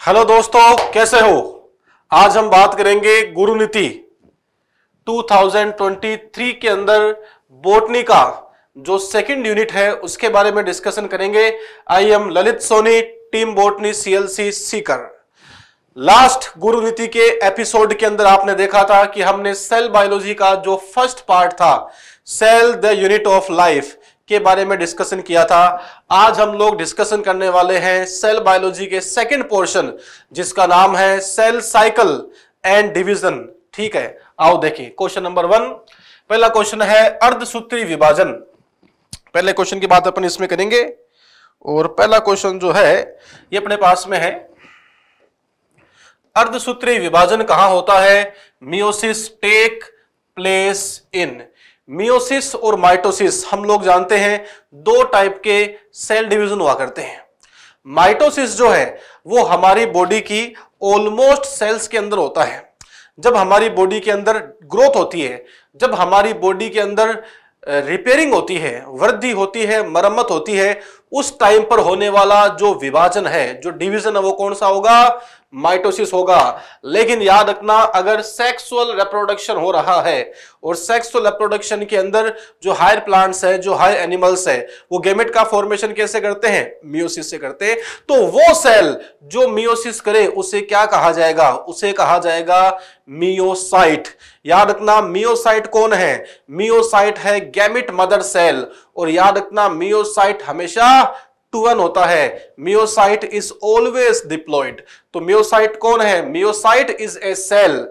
Hello दोस्तों, कैसे हो? आज हम बात करेंगे गुरु नीति। 2023 के अंदर बोटनी का जो सेकंड यूनिट है, उसके बारे में डिस्कशन करेंगे। I am Lalit Soni, team botany CLC Sikar. Last गुरु नीति के एपिसोड के अंदर आपने देखा था कि हमने सेल बायोलॉजी का जो फ़र्स्ट पार्ट था cell the unit of life के बारे में डिस्कशन किया था। आज हम लोग डिस्कशन करने वाले हैं सेल बायोलॉजी के सेकंड पोर्शन जिसका नाम है सेल साइकिल एंड डिवीज़न ठीक है, आओ देखिए। क्वेश्चन नंबर वन पहला क्वेश्चन है अर्धसूत्री विभाजन। पहले क्वेश्चन की बात अपन इसमें करेंगे, और पहला क्वेश्चन जो है, ये अपने पास में है। अर्धसूत्री विभाजन कहाँ होता है? Meiosis take place in meiosis और माइटोसिस, हम लोग जानते हैं, दो टाइप के सेल डिवीज़न हुआ करते हैं। माइटोसिस जो है, वो हमारी बॉडी की ऑलमोस्ट सेल्स के अंदर होता है। जब हमारी बॉडी के अंदर ग्रोथ होती है, जब हमारी बॉडी के अंदर रिपेयरिंग होती है, वृद्धि होती है, मरम्मत होती है, उस टाइम पर होने वाला जो विभाजन है, जो डिवीज़न है, वो कौन सा होगा? माइटोसिस होगा। लेकिन याद रखना, अगर सेक्सुअल रिप्रोडक्शन हो रहा है, और सेक्सुअल रिप्रोडक्शन के अंदर जो हायर प्लांट्स है, जो हायर एनिमल्स है, वो गेमेट का फॉर्मेशन कैसे करते हैं? मियोसिस से करते हैं। तो वो सेल जो मियोसिस करे, उसे क्या कहा जाएगा? उसे कहा जाएगा मियोसाइट याद रखना मियोसाइट कौन है? मियोसाइट है गैमिट मदर सेल और याद रखना मियोसाइट हमेशा टू वन होता है। मियोसाइट इज़ ऑलवेज डिप्लॉइड तो मियोसाइट कौन है? Meiocyte is a cell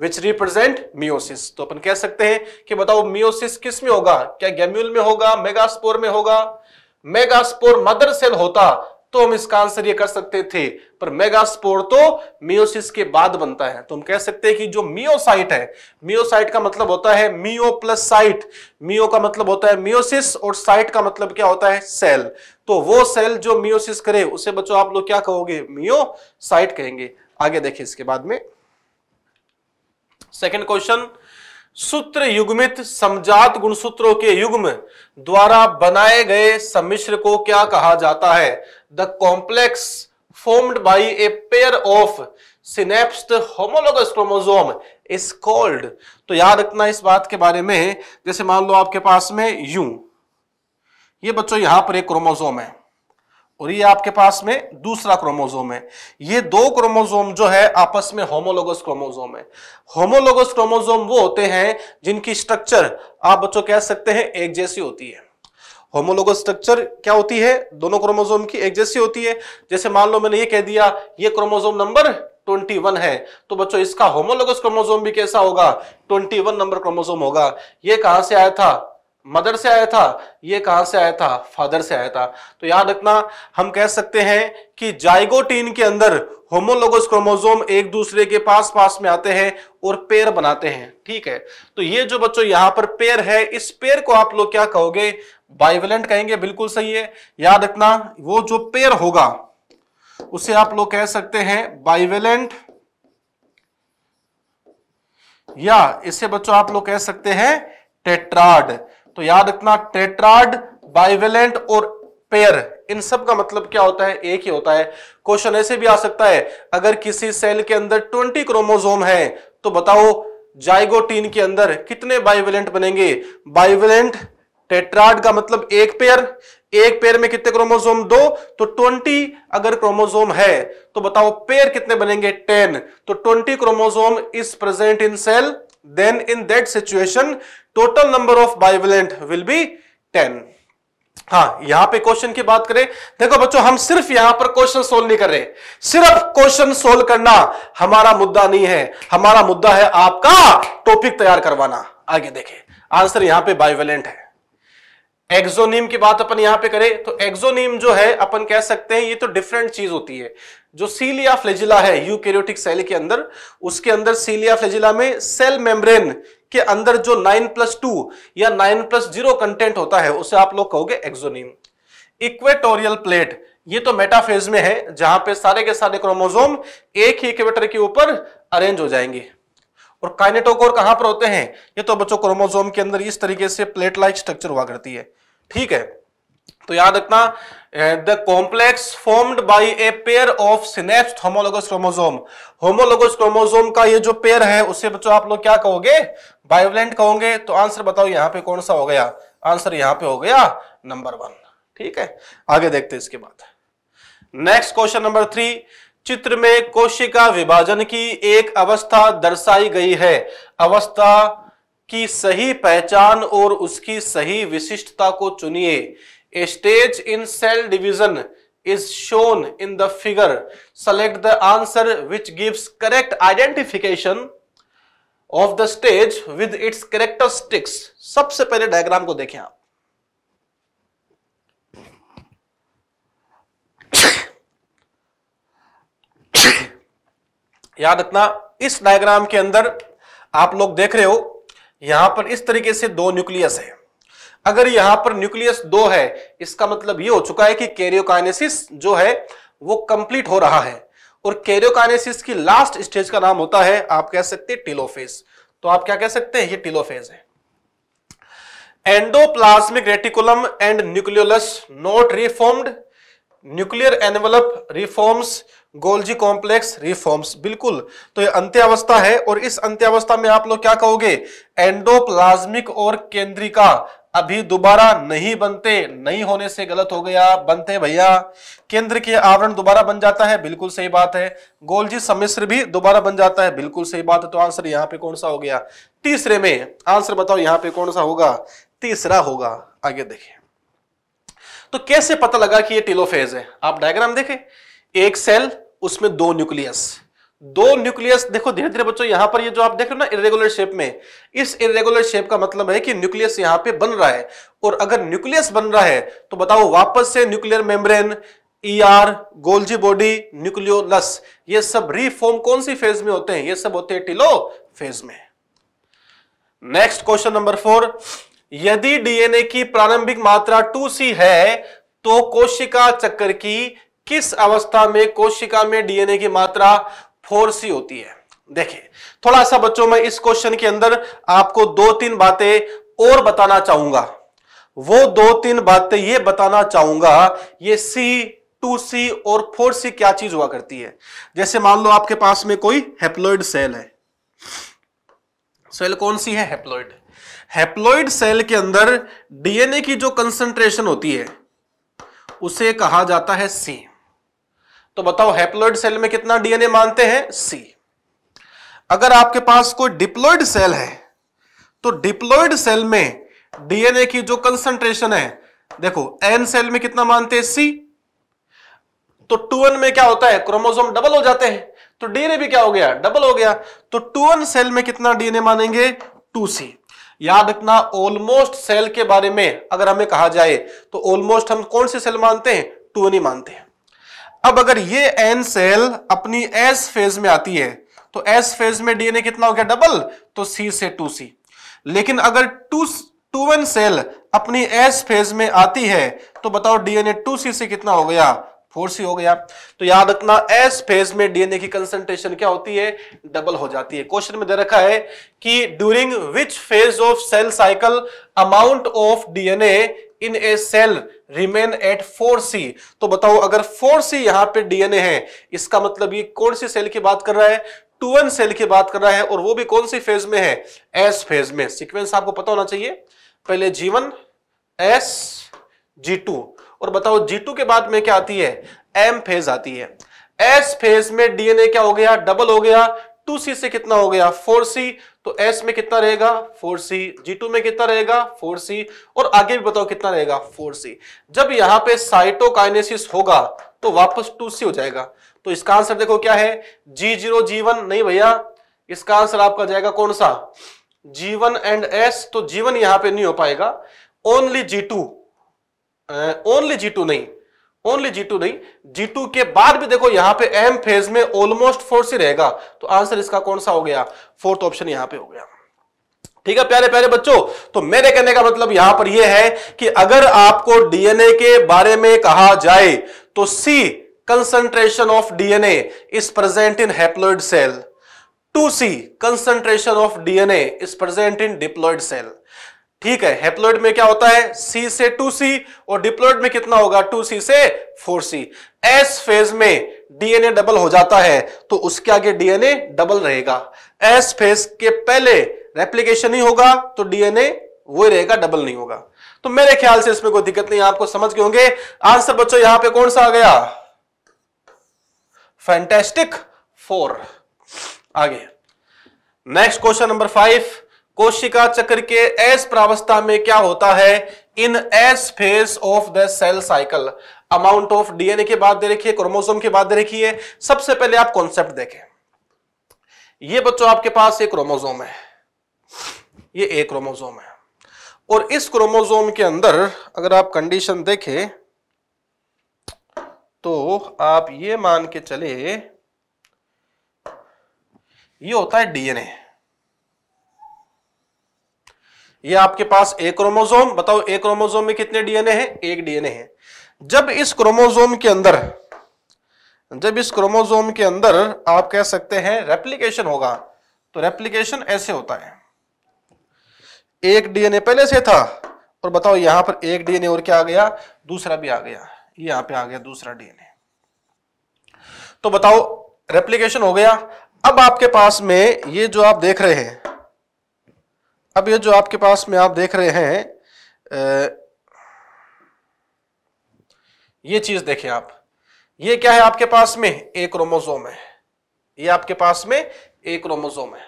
which represent meiosis तो अपन कह सकते हैं कि बताओ मियोसिस किसमें होगा? क्या गेम्यूल में होगा? मेगास्पोर में होगा? मेगास्पोर मदर सेल होता। तो हम इसका आंसर ये कर सकते थे, पर मेगास्पोर तो मियोसिस के बाद बनता है। तो हम कह सकते हैं कि जो मियोसाइट है, मियोसाइट का मतलब होता है मियो प्लस साइट मियो का मतलब होता है मियोसिस और साइट का मतलब क्या होता है? सेल। तो वो सेल जो मियोसिस करे, उसे बच्चों आप लोग क्या कहोगे? मियोसाइट कहेंगे। आगे देखिए इसके बाद में। सेकेंड क्वेश्चन सूत्र युग्मित समजात गुणसूत्रों के युग्म द्वारा बनाए गए सम्मिश्र को क्या कहा जाता है? The complex formed by a pair of synapsed homologous chromosome is called तो याद रखना इस बात के बारे में, जैसे मान लो आपके पास में यू ये बच्चों यहाँ पर एक क्रोमोजोम है, और ये आपके पास में दूसरा क्रोमोजोम है। ये दो क्रोमोजोम जो है, आपस में होमोलोगस क्रोमोजोम है। होमोलोगस क्रोमोजोम वो होते हैं जिनकी स्ट्रक्चर आप बच्चों कह सकते हैं एक जैसी होती है। होमोलोगस स्ट्रक्चर क्या होती है? दोनों क्रोमोजोम की एक जैसी होती है। जैसे मान लो, मैंने ये कह दिया, ये क्रोमोजोम नंबर 21 है। तो बच्चों, इसका होमोलोगस क्रोमोजोम भी कैसा होगा? 21 नंबर क्रोमोजोम होगा। ये कहाँ से आया था? मदर से आया था। ये कहाँ से आया था? फादर से आया था। तो याद रखना, हम कह सकते हैं कि जाइगोटीन के अंदर होमोलोगस क्रोमोजोम एक दूसरे के पास पास में आते हैं और पेयर बनाते हैं। ठीक है? तो ये जो बच्चों, यहाँ पर पेयर है, इस पेयर को आप लोग क्या कहोगे? बाइवेलेंट कहेंगे, बिल्कुल सही है। याद रखना, वो जो पेयर होगा, उसे आप लोग कह सकते हैं बाइवेलेंट। या इसे बच्चों आप लोग कह सकते हैं टेट्राड। तो याद रखना, टेट्राड, बाइवेलेंट और पेयर इन सब का मतलब क्या होता है? एक ही होता है। क्वेश्चन ऐसे भी आ सकता है, अगर किसी सेल के अंदर 20 क्रोमोजोम है तो बताओ, जाइगोटीन के अंदर कितने बाइवेलेंट बनेंगे? बाइवेलेंट टेट्राड का मतलब एक पेयर एक पेयर में कितने क्रोमोजोम दो। तो 20 अगर क्रोमोजोम है तो बताओ पेयर कितने बनेंगे? 10 तो 20 chromosome is present in cell, then in that situation total number of bivalent will be 10 हाँ यहाँ पे क्वेश्चन की बात करें। देखो बच्चों, हम सिर्फ़ यहाँ पर क्वेश्चन सोल्व नहीं कर रहे। सिर्फ़ क्वेश्चन सोल्व करना हमारा मुद्दा नहीं है। हमारा मुद्दा है आपका टॉपिक तैयार करवाना। आगे देखें। आंसर यहाँ पे बाइवेलेंट है। एक्सोनिम की बात अपन यहाँ पे करें तो एक्सोनिम जो है, अपन कह सकते हैं ये तो डिफरेंट चीज़ होती है। जो सीलिया फ्लेजिला है यूकैरियोटिक सेल के अंदर, उसके अंदर सीलिया फ्लेजिला में सेल मेम्ब्रेन के अंदर जो 9 प्लस टू या 9 प्लस ज़ीरो कंटेंट होता है, उसे आप लोग कहोगे एक्सोनिम इक्वेटोरियल प्लेट ये तो मेटाफेज में है, जहाँ पे सारे के सारे क्रोमोजोम एक ही इक्वेटर के ऊपर अरेंज हो जाएँगे। और काइनेटोकोर कहाँ पर होते हैं? ये तो बच्चों क्रोमोजोम के अंदर इस तरीके से प्लेट लाइक स्ट्रक्चर हुआ करती है। ठीक है? तो याद रखना the complex formed by a pair of synapse homologous chromosome homologous chromosome का ये जो पेयर है उसे बच्चों, आप लोग क्या कहोगे? बायोवलेंट कहोगे? तो आंसर बताओ, यहाँ पे कौन सा हो गया? आंसर यहाँ पे हो गया नंबर वन ठीक है? आगे देखते इसके बाद. नेक्स्ट क्वेश्चन नंबर थ्री चित्र में कोशिका विभाजन की एक अवस्था दर्शाई गई है। अवस्था की सही पहचान और उसकी सही विशिष्टता को चुनिए। Stage in cell division is shown in the figure. Select the answer which gives correct identification of the stage with its characteristics सबसे पहले डायग्राम को देखें आप। याद रखना, इस डायग्राम के अंदर आप लोग देख रहे हो यहाँ पर इस तरीके से दो न्यूक्लियस है। अगर यहाँ पर न्यूक्लियस दो है, इसका मतलब ये हो चुका है कि कैरियोकाइनेसिस जो है, वो कंप्लीट हो रहा है। और कैरियोकाइनेसिस की लास्ट स्टेज का नाम होता है, आप कह सकते हैं टिलोफेज। तो आप क्या कह सकते हैं, ये टिलोफेज है। Endoplasmic reticulum and nucleolus not reformed nuclear envelope reforms Golgi complex reforms, बिल्कुल। तो ये अंत्यावस्था है और इस अंत्यावस्था में आप लोग क्या कहोगे? एंडोप्लाज्मिक और केंद्रिका अभी दोबारा नहीं बनते, नहीं होने से गलत हो गया, बनते भैया। केंद्र के आवरण दोबारा बन जाता है, बिल्कुल सही बात है। गोलजी सम्मिश्र भी दोबारा बन जाता है, बिल्कुल सही बात है। तो आंसर यहाँ पे कौन सा हो गया? तीसरे में, आंसर बताओ यहाँ पे कौन सा होगा? तीसरा होगा। आगे देखिए। तो कैसे पता लगा कि ये टिलोफेज है? आप डायग्राम देखें। एक सेल उसमें दो न्यूक्लियस। दो न्यूक्लियस, देखो धीरे धीरे बच्चों, यहाँ पर ये जो आप देख रहे हो ना इरेगुलर शेप में, इस इरेगुलर शेप का मतलब है कि न्यूक्लियस यहाँ पे बन रहा है। और अगर न्यूक्लियस बन रहा है तो बताओ, वापस से nuclear membrane ER Golgi body nucleolus ये सब रिफॉर्म कौन सी फ़ेज़ में होते हैं? ये सब होते हैं टिलो फ़ेज़ में। नेक्स्ट क्वेश्चन नंबर फोर यदि डीएनए की प्रारंभिक मात्रा टू सी है तो कोशिका चक्कर की किस अवस्था में कोशिका में डीएनए की मात्रा फोर सी होती है? देखिए थोड़ा सा बच्चों, में इस क्वेश्चन के अंदर आपको दो तीन बातें और बताना चाहूँगा। वो दो तीन बातें ये बताना चाहूँगा, ये सी टू सी और फोर सी क्या चीज़ हुआ करती है? जैसे मान लो आपके पास में कोई हेप्लोइड सेल है। सेल कौन सी है? हेप्लोइड हेप्लोइड सेल के अंदर डीएनए की जो कंसंट्रेशन होती है, उसे कहा जाता है सी तो बताओ हैप्लोइड सेल में कितना डीएनए मानते हैं? सी अगर आपके पास कोई डिप्लोइड सेल है तो डिप्लोइड सेल में डीएनए की जो कंसंट्रेशन है, देखो एन सेल में कितना मानते हैं? सी तो टू एन में क्या होता है? क्रोमोसोम डबल हो जाते हैं। तो डीएनए भी क्या हो गया? डबल हो गया। तो टू एन सेल में कितना डीएनए मानेंगे? टू सी याद रखना ऑलमोस्ट सेल के बारे में अगर हमें कहा जाए तो ऑलमोस्ट हम कौन से सेल मानते हैं? टू मानते हैं। अब अगर ये एन सेल अपनी एस फ़ेज़ में आती है तो एस फ़ेज़ में डीएनए कितना हो गया? डबल तो सी से टू सी लेकिन अगर टू टू वन सेल अपनी एस फ़ेज़ में आती है तो बताओ डीएनए टू सी से कितना हो गया? फोर सी हो गया। तो याद रखना एस फ़ेज़ में डीएनए की कंसंट्रेशन क्या होती है? डबल हो जाती है। क्वेश्चन में दे रखा है कि during which phase of cell cycle amount of DNA in a cell remain at four C. तो बताओ, अगर फोर सी यहाँ पे डीएनए है, इसका मतलब ये कौन सी सेल की बात कर रहा है? टू वन सेल की बात कर रहा है, और वो भी कौन सी फ़ेज़ में है? एस फ़ेज़ में। सीक्वेंस आपको पता होना चाहिए। पहले G one, S, G two. और बताओ, जी टू के बाद में क्या आती है? एम फ़ेज़ आती है। एस फ़ेज़ में डीएनए क्या हो गया? डबल हो गया। टू सी से कितना हो गया? Four C. तो एस में कितना रहेगा? फोर सी जी टू में कितना रहेगा? फोर सी और आगे भी बताओ कितना रहेगा? फोर सी जब यहाँ पे साइटोकाइनेसिस होगा तो वापस टू सी हो जाएगा। तो इसका आंसर देखो क्या है? जी ज़ीरो जी वन नहीं भैया। इसका आंसर आपका जाएगा कौन सा? जी वन एंड एस तो जीवन यहाँ पे नहीं हो पाएगा। Only G two only G two नहीं। ओनली जी टू नहीं जी टू के बाद भी देखो यहाँ पे एम फ़ेज़ में ऑलमोस्ट फोर्स ही रहेगा। तो आंसर इसका कौन सा हो गया? फोर्थ ऑप्शन यहाँ पे हो गया। ठीक है, प्यारे प्यारे बच्चों तो मेरे कहने का मतलब यहाँ पर यह है कि अगर आपको डीएनए के बारे में कहा जाए तो C concentration of DNA is present in haploid cell two C concentration of DNA is present in diploid cell ठीक है हेप्लोइड में क्या होता है? सी से टू सी और डिप्लोइड में कितना होगा? टू सी से फोर सी एस फ़ेज़ में डीएनए डबल हो जाता है तो उसके आगे डीएनए डबल रहेगा। एस फ़ेज़ के पहले रेप्लीकेशन नहीं होगा तो डीएनए वो रहेगा डबल नहीं होगा। तो मेरे ख्याल से इसमें कोई दिक्कत नहीं आपको समझ के होंगे। आंसर बच्चों, यहाँ पे कौन सा आ गया? फैंटेस्टिक फोर आगे। नेक्स्ट क्वेश्चन नंबर फाइव कोशिका चक्र के एस प्रावस्था में क्या होता है? In S phase of the cell cycle amount of DNA के बाद दे रखी है क्रोमोसोम के बाद दे सबसे पहले आप कॉन्सेप्ट देखें। ये बच्चों आपके पास एक क्रोमोसोम है। ये एक क्रोमोसोम है। और इस क्रोमोसोम के अंदर अगर आप कंडीशन देखें तो आप ये मान के चले, ये होता है डीएनए ये आपके पास एक क्रोमोसोम, बताओ एक क्रोमोसोम में कितने डीएनए हैं? एक डीएनए है। जब इस क्रोमोसोम के अंदर, जब इस क्रोमोसोम के अंदर आप कह सकते हैं रेप्लिकेशन होगा तो रेप्लिकेशन ऐसे होता है। एक डीएनए पहले से था, और बताओ यहाँ पर एक डीएनए और क्या आ गया? दूसरा भी आ गया। यहाँ पे आ गया दूसरा डीएनए। तो बताओ, रेप्लिकेशन हो गया। अब आपके पास में ये जो आप देख रहे हैं अब ये जो आपके पास में आप देख रहे हैं ये चीज़ देखें आप। ये क्या है आपके पास में? एक क्रोमोसोम है। ये आपके पास में एक क्रोमोसोम है।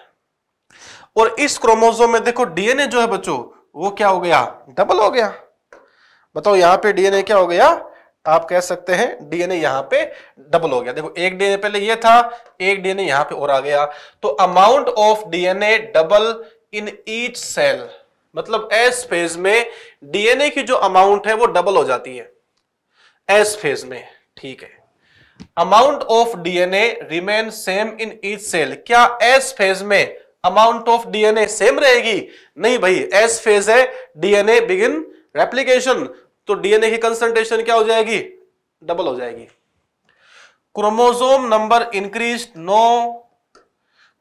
और इस क्रोमोसोम में देखो, डीएनए जो है बच्चों, वो क्या हो गया? डबल हो गया। बताओ, यहाँ पे डीएनए क्या हो गया? आप कह सकते हैं, डीएनए यहाँ पे डबल हो गया। देखो, एक डीएनए पहले ये था, एक डीएनए यहाँ पे और आ गया। तो amount of DNA double in each cell मतलब एस फ़ेज़ में डीएनए की जो अमाउंट है वो डबल हो जाती है। एस फ़ेज़ में, ठीक है। Amount of DNA remain same in each cell क्या एस फ़ेज़ में अमाउंट ऑफ़ डीएनए सेम रहेगी? नहीं भाई एस फ़ेज़ है डीएनए बिगिन रेप्लीकेशन तो डीएनए की कंसंट्रेशन क्या हो जाएगी? डबल हो जाएगी। Chromosome number increase no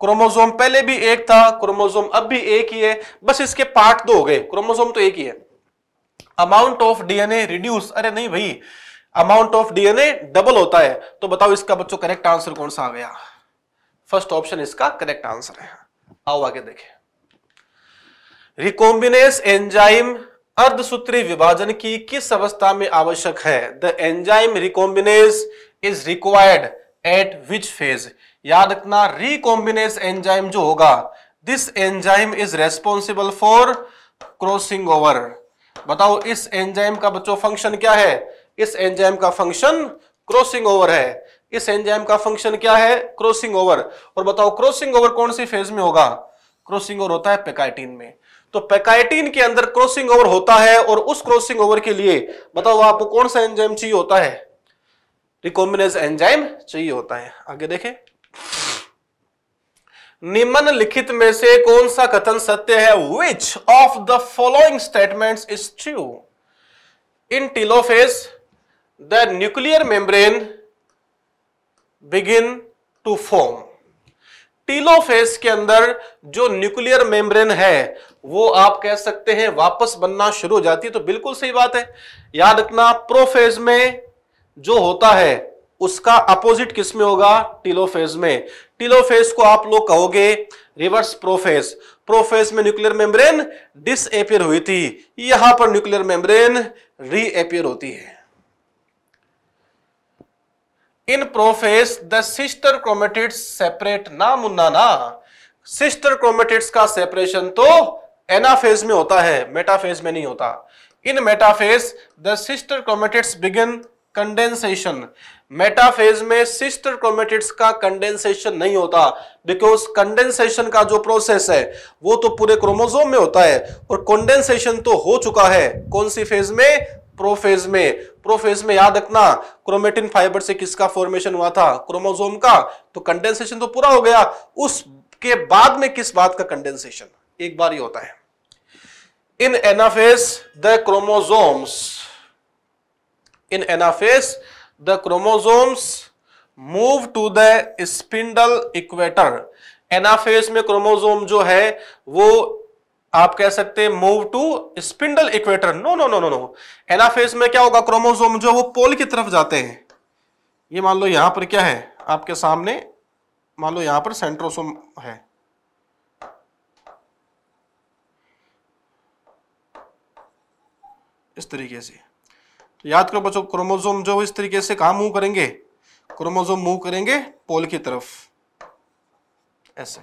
chromosome पहले भी एक था, क्रोमोसोम अब भी एक ही है, बस इसके पार्ट दो हो गए। क्रोमोसोम तो एक ही है। अमाउंट ऑफ़ डीएनए रिड्यूस अरे नहीं भाई अमाउंट ऑफ़ डीएनए डबल होता है। तो बताओ इसका बच्चों करेक्ट आंसर कौन सा आ गया? फ़र्स्ट ऑप्शन इसका करेक्ट आंसर है। आओ आगे देखें। रिकॉम्बिनेस एंजाइम अर्धसूत्री विभाजन की किस अवस्था में आवश्यक है? The enzyme recombinase is required at which phase याद रखना रिकॉम्बिनेस एंजाइम जो होगा this enzyme is responsible for crossing over बताओ, इस एंजाइम का बच्चों फ़ंक्शन क्या है? इस एंजाइम का फ़ंक्शन क्रॉसिंग ओवर है। इस एंजाइम का फ़ंक्शन क्या है? क्रॉसिंग ओवर और बताओ क्रॉसिंग ओवर कौन सी फ़ेज़ में होगा? क्रॉसिंग ओवर होता है पेकाइटिन में। तो पेकाइटिन के अंदर क्रॉसिंग ओवर होता है और उस क्रॉसिंग ओवर के लिए, बताओ आपको कौन सा एंजाइम चाहिए होता है? रिकॉम्बिनेज एंजाइम चाहिए होता है। आगे देखें। निम्नलिखित में से कौन सा कथन सत्य है? Which of the following statements is true in telophase the nuclear membrane begin to form telophase के अंदर जो न्यूक्लियर मेम्ब्रेन है, वो आप कह सकते हैं वापस बनना शुरू हो जाती है तो बिल्कुल सही बात है। याद रखना प्रोफेज में जो होता है, उसका अपोजिट किसमें होगा? टीलोफेज में। टीलोफेज को आप लोग कहोगे रिवर्स प्रोफेज प्रोफेज में न्यूक्लियर मेम्ब्रेन डिसएपियर हुई थी। यहाँ पर न्यूक्लियर मेम्ब्रेन रीएपियर होती है। In prophase the sister chromatids separate ना मुन्ना ना। सिस्टर क्रोमेटिड्स का सेपरेशन तो एनाफेज में होता है मेटाफेज में नहीं होता। In metaphase the sister chromatids begin condensation metaphase में सिस्टर क्रोमेटिड्स का कंडेंसेशन नहीं होता बिकॉज़ कंडेंसेशन का जो प्रोसेस है, वो तो पूरे क्रोमोजोम में होता है, और कंडेंसेशन तो हो चुका है। कौन सी फ़ेज़ में? प्रोफेज में। प्रोफेज में याद रखना क्रोमेटिन फाइबर से किसका फॉर्मेशन हुआ था? क्रोमोजोम का। तो कंडेंसेशन तो पूरा हो गया। उसके बाद में किस बात का कंडेंसेशन एक बार ही होता है। In anaphase the chromosomes in anaphase the chromosomes move to the spindle equator. Anaphase में क्रोमोसोम जो है, वो आप कह सकते हैं move to spindle equator no no no no no anaphase में क्या होगा? क्रोमोसोम जो वो पोल की तरफ़ जाते हैं. ये मान लो यहाँ पर क्या है? आपके सामने, मान लो यहाँ पर सेंट्रोसोम है. इस तरीके से. तो याद करो बच्चों, क्रोमोसोम जो इस तरीके से कहा मूव करेंगे? क्रोमोसोम मूव करेंगे पोल की तरफ़। ऐसे।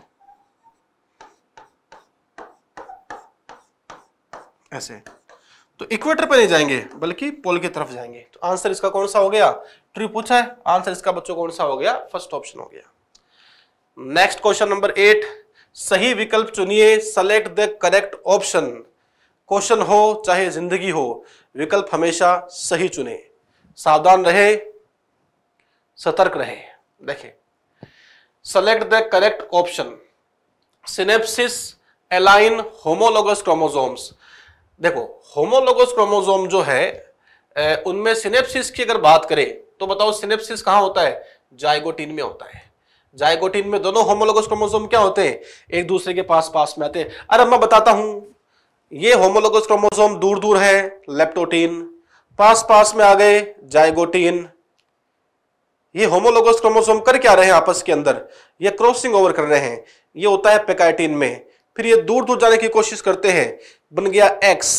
ऐसे। तो इक्वेटर पर नहीं जाएँगे, बल्कि पोल की तरफ़ जाएँगे। तो आंसर इसका कौन सा हो गया? ट्री पूछा है। आंसर इसका बच्चों कौन सा हो गया? फ़र्स्ट ऑप्शन हो गया। नेक्स्ट क्वेश्चन नंबर एट सही विकल्प चुनिए। Select the correct option question हो, चाहे ज़िंदगी हो, विकल्प हमेशा सही चुने। सावधान रहे, सतर्क रहे। देखें select the correct option synapsis align homologous chromosomes देखो होमोलोगस क्रोमोसोम जो है उनमें सिनेप्सिस की अगर बात करें तो बताओ सिनेप्सिस कहाँ होता है? जाइगोटिन में होता है। जाइगोटिन में दोनों होमोलोगस क्रोमोसोम क्या होते हैं? एक दूसरे के पास पास में आते हैं। अरे मैं बताता हूँ। ये होमोलोगस क्रोमोसोम दूर दूर है लेप्टोटीन पास पास में आ गए जाइगोटीन ये होमोलोगस क्रोमोसोम कर क्या रहे हैं आपस के अंदर? ये क्रॉसिंग ओवर कर रहे हैं। ये होता है पेकाइटिन में। फिर ये दूर दूर जाने की कोशिश करते हैं। बन गया एक्स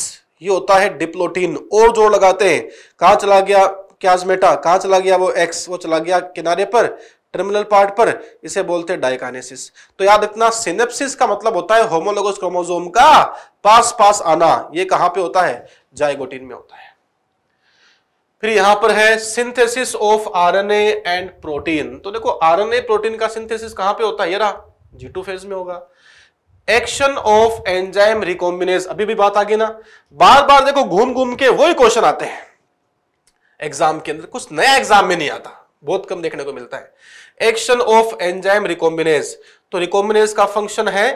ये होता है डिप्लोटीन और जोड़ लगाते हैं। कहाँ चला गया क्याजमेटा कहाँ चला गया वो एक्स वो चला गया किनारे पर टर्मिनल पार्ट पर। इसे बोलते हैं डाइकानेसिस तो याद रखना सिनेप्सिस का मतलब होता है होमोलोगस क्रोमोसोम का पास पास आना, ये कहाँ पे होता है? जाइगोटिन में होता है। फिर यहाँ पर है synthesis of RNA and protein तो देखो आरएनए प्रोटीन का सिंथेसिस कहाँ पे होता है? ये रहा जी टू फ़ेज़ में होगा। एक्शन ऑफ़ एंजाइम रिकॉम्बिनेज अभी भी बात आ गई ना। बार बार देखो घूम घूम के वही क्वेश्चन आते हैं। एग्ज़ाम के अंदर, कुछ नया एग्ज़ाम में नहीं आता। बहुत कम देखने को मिलता है। एक्शन ऑफ़ एंजाइम रिकॉम्बिनेज तो रिकॉम्बिनेज का फ़ंक्शन है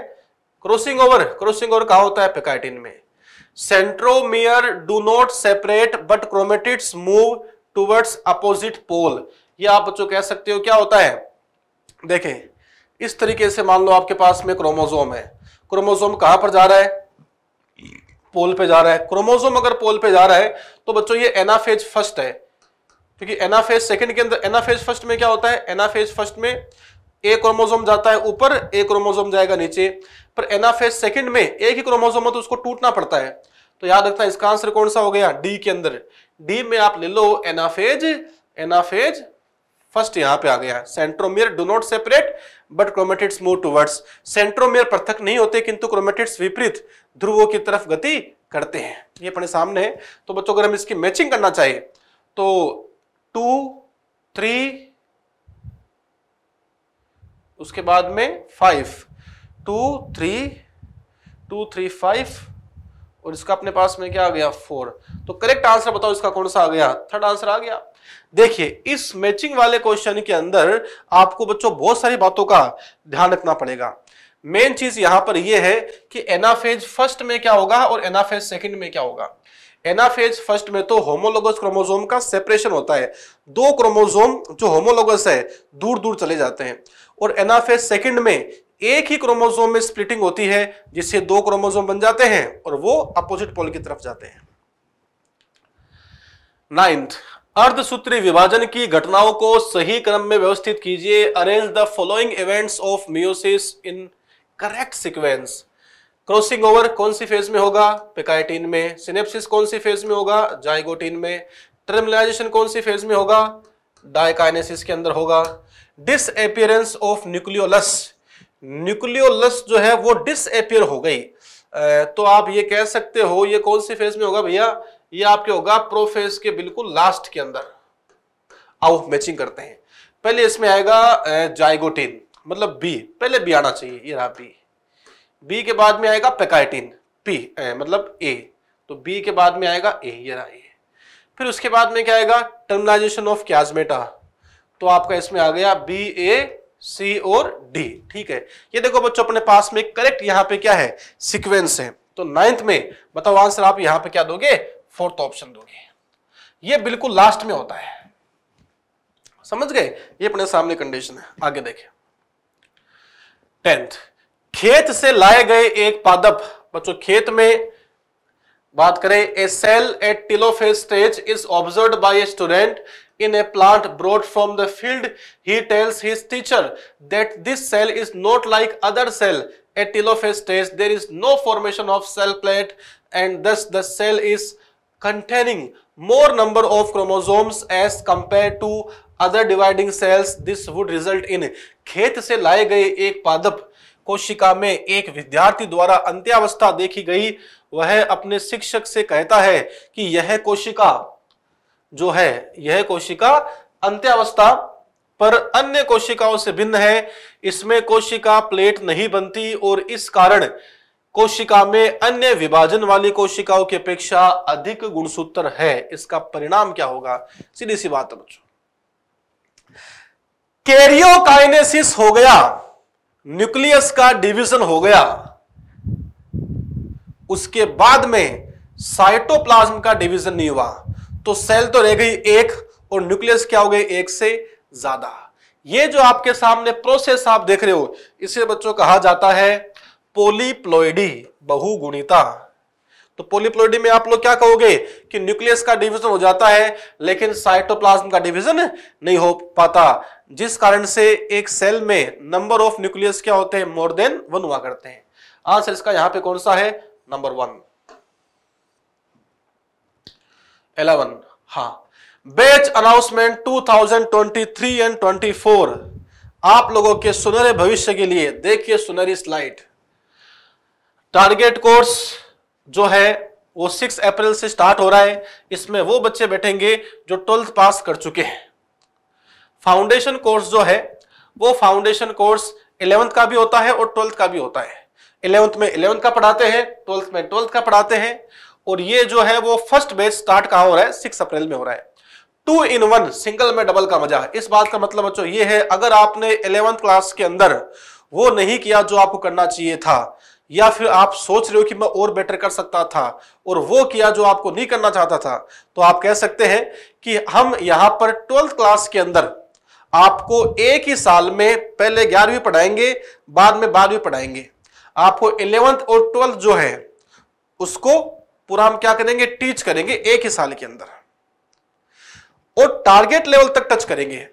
क्रॉसिंग ओवर क्रॉसिंग ओवर कहा होता है पेकाइटिन में? Centromere do not separate but chromatids move towards opposite pole ये आप बच्चों कह सकते हो, क्या होता है? देखें, इस तरीके से मान लो आपके पास में क्रोमोजोम है। क्रोमोजोम कहाँ पर जा रहा है? पोल पे जा रहा है। क्रोमोजोम अगर पोल पे जा रहा है तो बच्चों ये एनाफेज फ़र्स्ट है। क्योंकि एनाफेज सेकंड के अंदर एनाफेज फ़र्स्ट में क्या होता है? एनाफेज फ़र्स्ट में ए क्रोमोजोम जाता है ऊपर ए क्रोमोजोम जाएगा नीचे। पर एनाफेज सेकंड में, एक ही क्रोमोजोम हो तो उसको टूटना पड़ता है। तो याद रखना, इसका आंसर कौन सा हो गया? डी के अंदर। डी में आप ले लो एनाफेज एनाफेज फ़र्स्ट यहाँ पे आ गया centromere do not separate but chromatids move towards centromere पृथक नहीं होते, किंतु क्रोमेटिड्स विपरीत ध्रुवों की तरफ़ गति करते हैं। ये अपने सामने है। तो बच्चों, अगर हम इसकी मैचिंग करना चाहिए तो टू थ्री उसके बाद में five two three two three five और इसका अपने पास में क्या आ गया? फोर तो करेक्ट आंसर बताओ, इसका कौन सा आ गया? थर्ड आंसर आ गया. देखिए, इस मैचिंग वाले क्वेश्चन के अंदर आपको बच्चों बहुत सारी बातों का ध्यान रखना पड़ेगा। मेन चीज़ यहाँ पर यह है कि एनाफेज फ़र्स्ट में क्या होगा और एनाफेज सेकंड में क्या होगा। एनाफेज फ़र्स्ट में तो होमोलोगस क्रोमोजोम का सेपरेशन होता है। दो क्रोमोजोम जो होमोलोगस है दूर दूर चले जाते हैं। और एनाफेज सेकंड में एक ही क्रोमोसोम में स्प्लिटिंग होती है, जिससे दो क्रोमोसोम बन जाते हैं और वो अपोजिट पोल की तरफ़ जाते हैं। नाइन्थ अर्धसूत्री विभाजन की घटनाओं को सही क्रम में व्यवस्थित कीजिए। Arrange the following events of meiosis in correct sequence crossing over कौन सी फ़ेज़ में होगा? पिकाइटिन में। सिनेप्सिस कौन सी फ़ेज़ में होगा? जाइगोटिन में। टर्मिलाइजेशन कौन सी फ़ेज़ में होगा? डायकाइनेसिस के अंदर होगा। डिसअपियरेंस ऑफ़ न्यूक्लियोलस न्यूक्लियोलस जो है वो डिसअपियर हो गई। तो आप ये कह सकते हो ये कौन सी फ़ेज़ में होगा भैया? ये आपके होगा प्रोफेस के बिल्कुल लास्ट के अंदर। आओ मैचिंग करते हैं। पहले इसमें आएगा जाइगोटिन मतलब बी पहले बी आना चाहिए ये रहा बी बी के बाद में आएगा पेकाइटिन पी ए, मतलब ए तो बी के बाद में आएगा ए ये रहा ए फिर उसके बाद में क्या आएगा? टर्मिनाइजेशन ऑफ़ क्याजमेटा तो आपका इसमें आ गया बी ए सी और डी ठीक है? ये देखो बच्चों, अपने पास में करेक्ट यहाँ पे क्या है? सीक्वेंस है। तो नाइन्थ में, बताओ आंसर आप यहाँ पे क्या दोगे? फोर्थ ऑप्शन दोगे। ये बिल्कुल लास्ट में होता है। समझ गए? ये अपने सामने कंडीशन है। आगे देखें। टेंथ खेत से लाए गए एक पादप। बच्चों, खेत में बात करें a cell at telophase stage is observe by a student in a plant brought from the field he tells his teacher that this cell is not like other cell at telophase stage there is no formation of cell plate and thus the cell is containing more number of chromosomes as compared to other dividing cells this would result in खेत से लाए गए एक पादप कोशिका में एक विद्यार्थी द्वारा अंत्यावस्था देखी गई वह अपने शिक्षक से कहता है कि यह कोशिका जो है, यह कोशिका अंत्यावस्था पर अन्य कोशिकाओं से भिन्न है। इसमें कोशिका प्लेट नहीं बनती और इस कारण कोशिका में अन्य विभाजन वाली कोशिकाओं की अपेक्षा अधिक गुणसूत्र है। इसका परिणाम क्या होगा? सीधी सी बात बच्चों। कैरियोकाइनेसिस हो गया। न्यूक्लियस का डिवीज़न हो गया। उसके बाद में साइटोप्लाज्म का डिवीज़न नहीं हुआ। तो सेल तो रह गई एक और न्यूक्लियस क्या हो गई एक से ज़्यादा। ये जो आपके सामने प्रोसेस आप देख रहे हो इसे बच्चों कहा जाता है पोलीप्लोइडी बहुगुणिता। तो पोलीप्लोइडी में आप लोग क्या कहोगे कि न्यूक्लियस का डिवीज़न हो जाता है, लेकिन साइटोप्लाज्म का डिवीज़न नहीं हो पाता, जिस कारण से एक सेल में नंबर ऑफ़ न्यूक्लियस क्या होते हैं? मोर देन वन हुआ करते हैं। आंसर इसका यहाँ पे कौन सा है? नंबर वन इलेवन हाँ बैच अनाउंसमेंट 2023 एंड 24 आप लोगों के सुनहरे भविष्य के लिए देखिए सुनहरी स्लाइड टारगेट कोर्स जो है, वो 6 अप्रैल से स्टार्ट हो रहा है। इसमें वो बच्चे बैठेंगे जो ट्वेल्थ पास कर चुके हैं। फाउंडेशन कोर्स जो है, वो फाउंडेशन कोर्स इलेवंथ का भी होता है और ट्वेल्थ का भी होता है। इलेवंथ में इलेवंथ का पढ़ाते हैं ट्वेल्थ में ट्वेल्थ का पढ़ाते हैं। और ये जो है वो फ़र्स्ट बैच स्टार्ट कहा हो रहा है? सिक्स अप्रैल में हो रहा है। टू इन वन सिंगल में डबल का मज़ा। इस बात का मतलब बच्चों ये है, अगर आपने इलेवंथ क्लास के अंदर वो नहीं किया जो आपको करना चाहिए था, या फिर आप सोच रहे हो कि मैं और बेटर कर सकता था, और वो किया जो आपको नहीं करना चाहता था तो आप कह सकते हैं कि हम यहाँ पर ट्वेल्थ क्लास के अंदर आपको एक ही साल में पहले ग्यारहवीं पढ़ाएँगे, बाद में बारहवीं पढ़ाएँगे। आपको इलेवंथ और ट्वेल्थ जो है, उसको पूरा हम क्या करेंगे? टीच करेंगे एक ही साल के अंदर। और टारगेट लेवल तक टच करेंगे।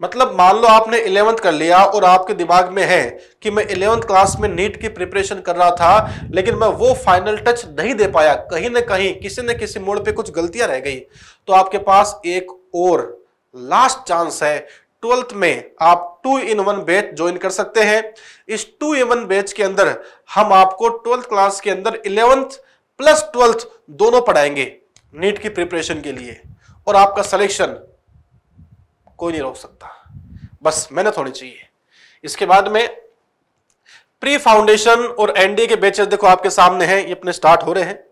मतलब मान लो आपने इलेवंथ कर लिया और आपके दिमाग में है कि मैं इलेवंथ क्लास में नीट की प्रिपरेशन कर रहा था, लेकिन मैं वो फाइनल टच नहीं दे पाया। कहीं ना कहीं, किसी न किसी मोड़ पे कुछ गलतियाँ रह गई। तो आपके पास एक और लास्ट चांस है। ट्वेल्थ में आप two in one batch join कर सकते हैं। इस टू इन वन बैच के अंदर हम आपको ट्वेल्थ क्लास के अंदर इलेवंथ प्लस ट्वेल्थ दोनों पढ़ाएँगे नीट की प्रिपरेशन के लिए। और आपका सिलेक्शन कोई नहीं रोक सकता। बस मेहनत होनी चाहिए। इसके बाद में प्री फाउंडेशन और एनडीए के बैचेस देखो आपके सामने हैं, ये अपने स्टार्ट हो रहे हैं।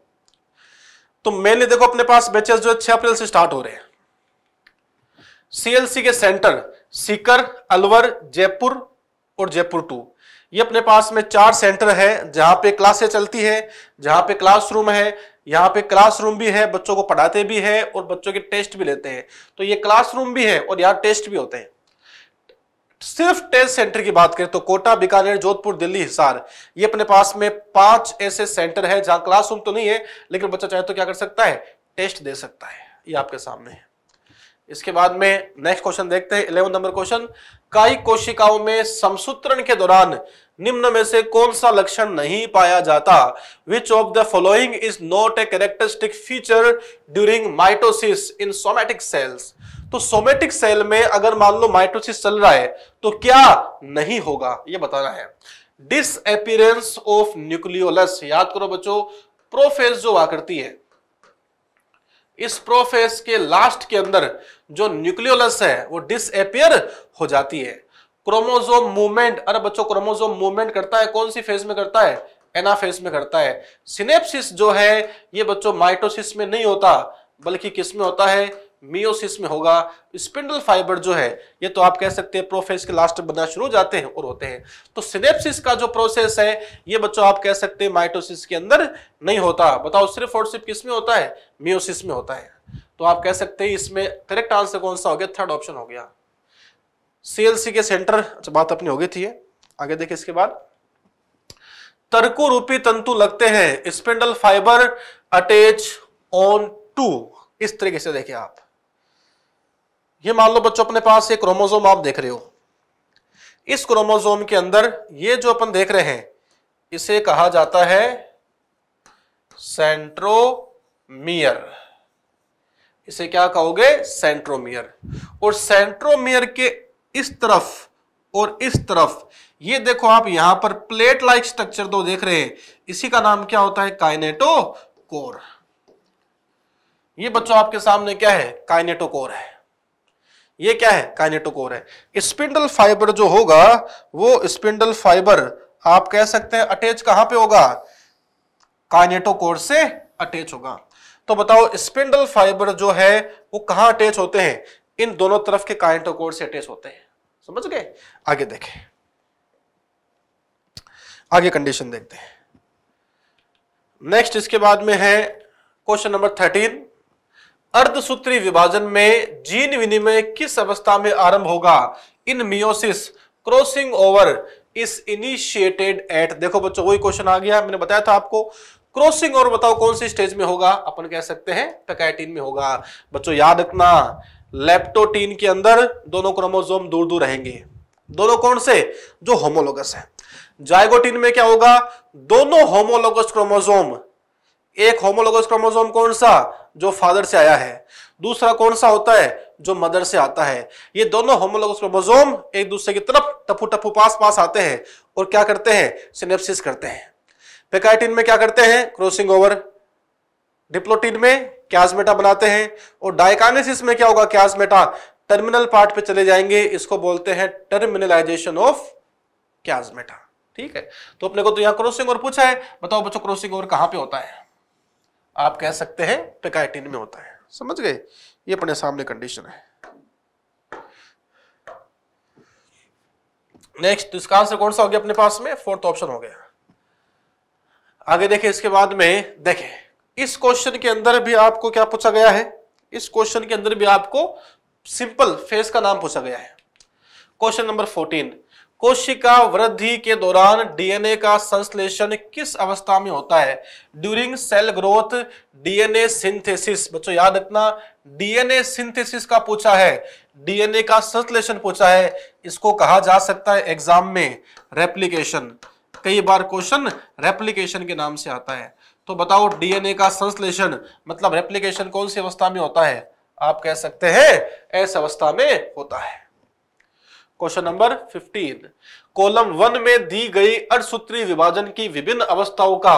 तो मेनली देखो अपने पास बैचेस जो छह अप्रैल से स्टार्ट हो रहे हैं। सीएलसी के सेंटर सीकर, अलवर, जयपुर और जयपुर टू ये अपने पास में चार सेंटर है, जहाँ पे क्लासें चलती है, जहाँ पे क्लासरूम है, यहाँ पे क्लासरूम भी है, बच्चों को पढ़ाते भी है और बच्चों के टेस्ट भी लेते हैं। तो ये क्लासरूम भी है और यहाँ टेस्ट भी होते हैं। सिर्फ़ टेस्ट सेंटर की बात करें तो कोटा, बीकानेर, जोधपुर, दिल्ली, हिसार, ये अपने पास में पाँच ऐसे सेंटर है जहाँ क्लासरूम तो नहीं है, लेकिन बच्चा चाहे तो क्या कर सकता है, टेस्ट दे सकता है। ये आपके सामने है। इसके बाद में नेक्स्ट क्वेश्चन देखते हैं इलेवन नंबर क्वेश्चन काई कोशिकाओं में समसूत्रण के दौरान निम्न में से कौन सा लक्षण नहीं पाया जाता? Which of the following is not a characteristic feature during mitosis in somatic cells तो सोमेटिक सेल में अगर मान लो माइटोसिस चल रहा है तो क्या नहीं होगा? ये बताना है। डिस ऑफ़ न्यूक्लियोलस याद करो बच्चों प्रोफेस जो हुआ करती है इस प्रोफेस के लास्ट के अंदर जो न्यूक्लियोलस है, वो डिसअपियर हो जाती है। क्रोमोजोम मूवमेंट, अरे बच्चों क्रोमोजोम मूवमेंट करता है, कौन सी फ़ेज़ में करता है? एना फ़ेज़ में करता है। सिनेप्सिस जो है, ये बच्चों, माइटोसिस में नहीं होता, बल्कि किसमें होता है? मियोसिस में होगा। स्पिंडल फाइबर जो है, ये तो आप कह सकते हैं प्रोफेस के लास्ट में बनना शुरू हो जाते हैं और होते हैं। तो सिनेप्सिस का जो प्रोसेस है, ये बच्चों आप कह सकते हैं माइटोसिस के अंदर नहीं होता। बताओ, सिर्फ़ और सिर्फ़ किसमें होता है? मियोसिस में होता है। तो आप कह सकते हैं इसमें करेक्ट आंसर कौन सा हो गया? थर्ड ऑप्शन हो गया। सीएलसी के सेंटर अच्छा बात अपनी हो गई थी आगे देखिए इसके बाद। तरकु रूपी तंतु लगते हैं। Spindle fibre attach on to इस तरीके से देखिए आप। ये मान लो बच्चों अपने पास एक क्रोमोजोम आप देख रहे हो। इस क्रोमोजोम के अंदर ये जो अपन देख रहे हैं, इसे कहा जाता है सेंट्रोमियर। इसे क्या कहोगे? सेंट्रोमियर। और सेंट्रोमियर के इस तरफ़ और इस तरफ़, ये देखो आप यहाँ पर प्लेट लाइक स्ट्रक्चर दो देख रहे हैं। इसी का नाम क्या होता है? काइनेटो कोर ये बच्चों आपके सामने क्या है? काइनेटो कोर है। ये क्या है? काइनेटोकोर है। स्पिंडल फाइबर जो होगा, वो स्पिंडल फाइबर आप कह सकते हैं अटैच कहाँ पे होगा? काइनेटोकोर से अटैच होगा। तो बताओ स्पिंडल फाइबर जो है, वो कहाँ अटैच होते हैं? इन दोनों तरफ़ के काइनेटोकोर से अटैच होते हैं। समझ गए? आगे देखें। आगे कंडीशन देखते हैं। नेक्स्ट इसके बाद में है क्वेश्चन नंबर थर्टीन अर्धसूत्री विभाजन में जीन विनिमय किस अवस्था में आरंभ होगा? In meiosis, crossing over, is initiated at. देखो बच्चों, वही क्वेश्चन आ गया, मैंने बताया था आपको। क्रॉसिंग और बताओ कौन सी स्टेज में होगा? अपन कह सकते हैं पेकाइटिन में होगा। बच्चों, याद रखना लेप्टोटीन के अंदर दोनों क्रोमोजोम दूर दूर रहेंगे। दोनों कौन से? जो होमोलोगस है। जाइगोटीन में क्या होगा? दोनों होमोलोगस क्रोमोजोम एक होमोलोगस क्रोमोजोम कौन सा? जो फादर से आया है। दूसरा कौन सा होता है? जो मदर से आता है। ये दोनों होमोलोगस क्रोमोजोम एक दूसरे की तरफ़ टपू टपू पास पास आते हैं और क्या करते हैं? सिनेप्सिस करते हैं। पेकाइटिन में क्या करते हैं? क्रॉसिंग ओवर डिप्लोटिन में क्याजमेटा बनाते हैं और डायकानेसिस में क्या होगा? क्याजमेटा टर्मिनल पार्ट पे चले जाएँगे। इसको बोलते हैं टर्मिनलाइजेशन ऑफ़ क्याजमेटा ठीक है? तो अपने को तो यहाँ क्रॉसिंग ओवर पूछा है। बताओ बच्चों क्रॉसिंग ओवर कहाँ पे होता है? आप कह सकते हैं पेकाइटिन में होता है। समझ गए? ये अपने सामने कंडीशन है। नेक्स्ट तो इसका आंसर कौन सा हो गया अपने पास में? फोर्थ ऑप्शन हो गया। आगे देखें, इसके बाद में देखें, इस क्वेश्चन के अंदर भी आपको क्या पूछा गया है? इस क्वेश्चन के अंदर भी आपको सिंपल फेस का नाम पूछा गया है। क्वेश्चन नंबर फोर्टीन कोशिका वृद्धि के दौरान डीएनए का संश्लेषण किस अवस्था में होता है? During cell growth DNA synthesis बच्चों, याद रखना, डीएनए सिंथेसिस का पूछा है। डीएनए का संश्लेषण पूछा है। इसको कहा जा सकता है एग्ज़ाम में। रेप्लीकेशन कई बार क्वेश्चन रेप्लीकेशन के नाम से आता है। तो बताओ, डीएनए का संश्लेषण मतलब रेप्लीकेशन कौन सी अवस्था में होता है? आप कह सकते हैं, ऐस अवस्था में होता है। क्वेश्चन नंबर 15 कॉलम वन में दी गई अड़सूत्री विभाजन की विभिन्न अवस्थाओं का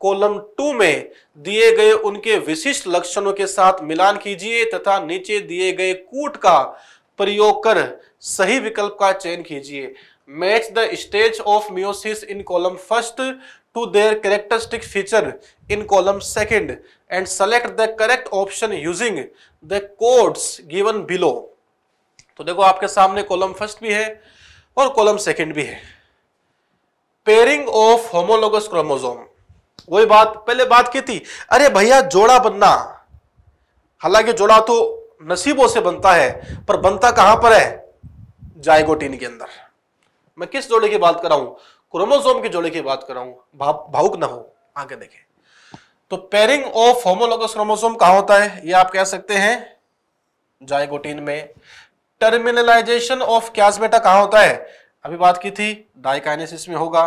कॉलम टू में दिए गए उनके विशिष्ट लक्षणों के साथ मिलान कीजिए तथा नीचे दिए गए कूट का प्रयोग कर सही विकल्प का चयन कीजिए। Match the stage of meiosis in column first to their characteristic feature in column second and select the correct option using the codes given below तो देखो आपके सामने कॉलम फ़र्स्ट भी है और कॉलम सेकंड भी है। पेयरिंग ऑफ़ होमोलोगस क्रोमोजोम वही बात, पहले बात की थी, अरे भैया जोड़ा बनना। हालाँकि जोड़ा तो नसीबों से बनता है, पर बनता कहाँ पर है? जायगोटीन के अंदर। मैं किस जोड़े की बात कर रहा हूँ क्रोमोजोम के जोड़े की बात कर रहा हूँ भावुक ना हो, आगे देखें। तो पेयरिंग ऑफ़ होमोलोगस क्रोमोसोम कहा होता है? ये आप कह सकते हैं, जायगोटीन में। टर्मिनलाइजेशन ऑफ़ क्याजमेटा कहाँ होता है? अभी बात की थी डाइकाइनेसिस में होगा।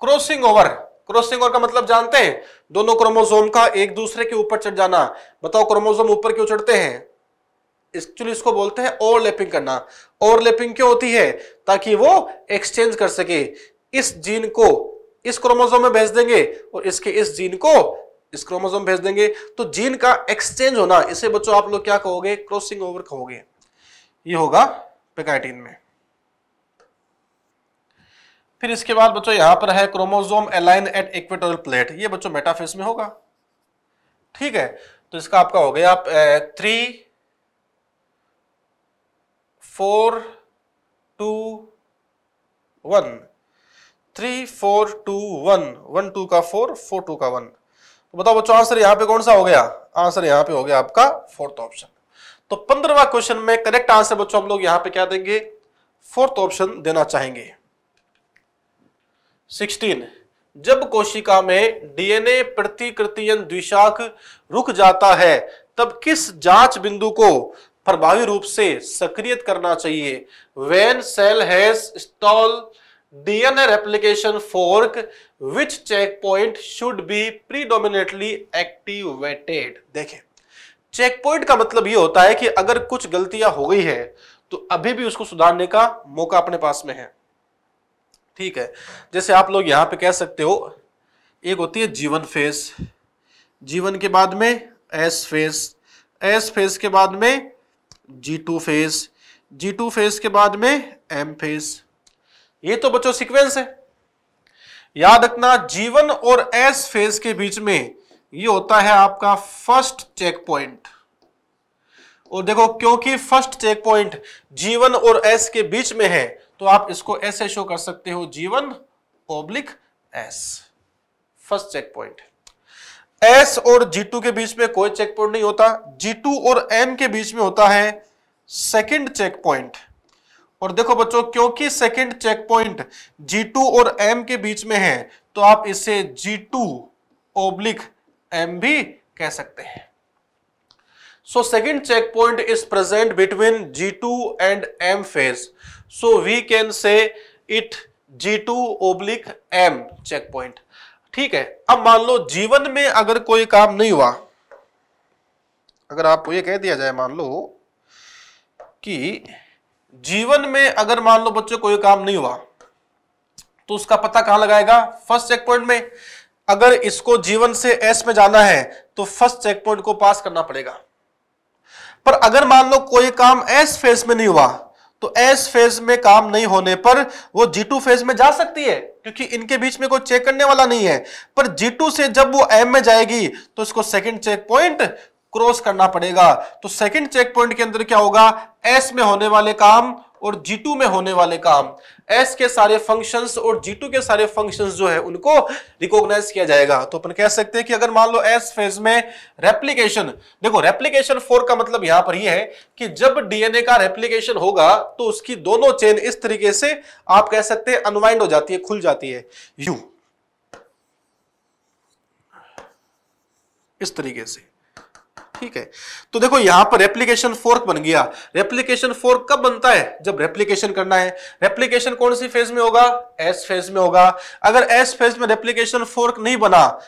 क्रॉसिंग ओवर क्रॉसिंग ओवर का मतलब जानते हैं? दोनों क्रोमोसोम का एक दूसरे के ऊपर चढ़ जाना। बताओ क्रोमोसोम ऊपर क्यों चढ़ते हैं? एक्चुअली इसको बोलते हैं ओवरलैपिंग करना। ओवरलैपिंग क्यों होती है? ताकि वो एक्सचेंज कर सके। इस जीन को इस क्रोमोसोम में भेज देंगे और इसके इस जीन को इस क्रोमोसोम भेज देंगे। तो जीन का एक्सचेंज होना, इसे बच्चों आप लोग क्या कहोगे? क्रॉसिंग ओवर कहोगे। ये होगा पेकाइटिन में। फिर इसके बाद बच्चों यहाँ पर है chromosome align at equatorial plate. ये बच्चों मेटाफेस में होगा। ठीक है तो इसका आपका हो गया, आप three four two one three four two one one two का फोर फोर टू का वन तो बताओ बच्चों, आंसर यहाँ पे कौन सा हो गया? आंसर यहाँ पे हो गया आपका फोर्थ ऑप्शन तो पंद्रहवा क्वेश्चन में करेक्ट आंसर बच्चों हम लोग यहाँ पे क्या देंगे? फोर्थ ऑप्शन देना चाहेंगे। सिक्सटीन, जब कोशिका में डीएनए प्रतिकृतियन द्विशाख रुक जाता है, तब किस जाँच बिंदु को प्रभावी रूप से सक्रिय करना चाहिए? When cell has stall DNA replication fork which check point should be predominantly activated देखें। चेक पॉइंट का मतलब ये होता है कि अगर कुछ गलतियाँ हो गई है तो अभी भी उसको सुधारने का मौका अपने पास में है। ठीक है? जैसे आप लोग यहाँ पे कह सकते हो, एक होती है जीवन फ़ेज़। जीवन के बाद में एस फ़ेज़। एस फ़ेज़ के बाद में G two phase. G two phase के बाद में एम फ़ेज़। ये तो बच्चों सीक्वेंस है। याद रखना, जीवन और एस फ़ेज़ के बीच में ये होता है आपका फ़र्स्ट चेक पॉइंट और देखो, क्योंकि फ़र्स्ट चेक पॉइंट जीवन और एस के बीच में है तो आप इसको ऐसे शो कर सकते हो, G one oblique S. First check point S और जी टू के बीच में कोई चेक पॉइंट नहीं होता। जी टू और एम के बीच में होता है सेकंड चेक पॉइंट और देखो बच्चों, क्योंकि सेकंड चेक पॉइंट G2 और एम के बीच में है तो आप इसे जी टू ओब्लिक M भी कह सकते हैं। So second check point is present between G2 and M phase so we can say it G2 oblique M check point ठीक है, अब मान लो जीवन में अगर कोई काम नहीं हुआ, अगर आपको ये कह दिया जाए, मान लो कि जीवन में अगर मान लो बच्चों कोई काम नहीं हुआ तो उसका पता कहाँ लगाएगा? फ़र्स्ट चेक पॉइंट में। अगर इसको जीवन से एस में जाना है तो फ़र्स्ट चेक पॉइंट को पास करना पड़ेगा। पर अगर मान लो कोई काम एस फ़ेज़ में नहीं हुआ तो एस फ़ेज़ में काम नहीं होने पर वो जी टू फ़ेज़ में जा सकती है, क्योंकि इनके बीच में कोई चेक करने वाला नहीं है। पर जी टू से जब वो एम में जाएगी तो इसको सेकंड चेक पॉइंट क्रॉस करना पड़ेगा। तो सेकंड चेक पॉइंट के अंदर क्या होगा? एस में होने वाले काम और G2 में होने वाले काम। S के सारे फ़ंक्शंस और G2 के सारे फ़ंक्शंस जो है, उनको रिकॉग्नाइज किया जाएगा। तो अपन कह सकते हैं कि अगर मान लो S फ़ेज़ में रेप्लीकेशन देखो रेप्लीकेशन फोर का मतलब यहाँ पर यह है कि जब डीएनए का रेप्लीकेशन होगा तो उसकी दोनों चेन इस तरीके से, आप कह सकते हैं अनवाइंड हो जाती है, खुल जाती है। यू इस तरीके से। ठीक है। तो देखो, यहाँ पर रेप्लीकेशन फोर्क बन गया। रेप्लीकेशन फोर्क कब बनता है? जब रेप्लीकेशन करना है। रेप्लीकेशन कौन सी फ़ेज़ में होगा? एस फ़ेज़ में होगा। अगर एस फ़ेज़ में रेप्लीकेशन फोर्क नहीं बना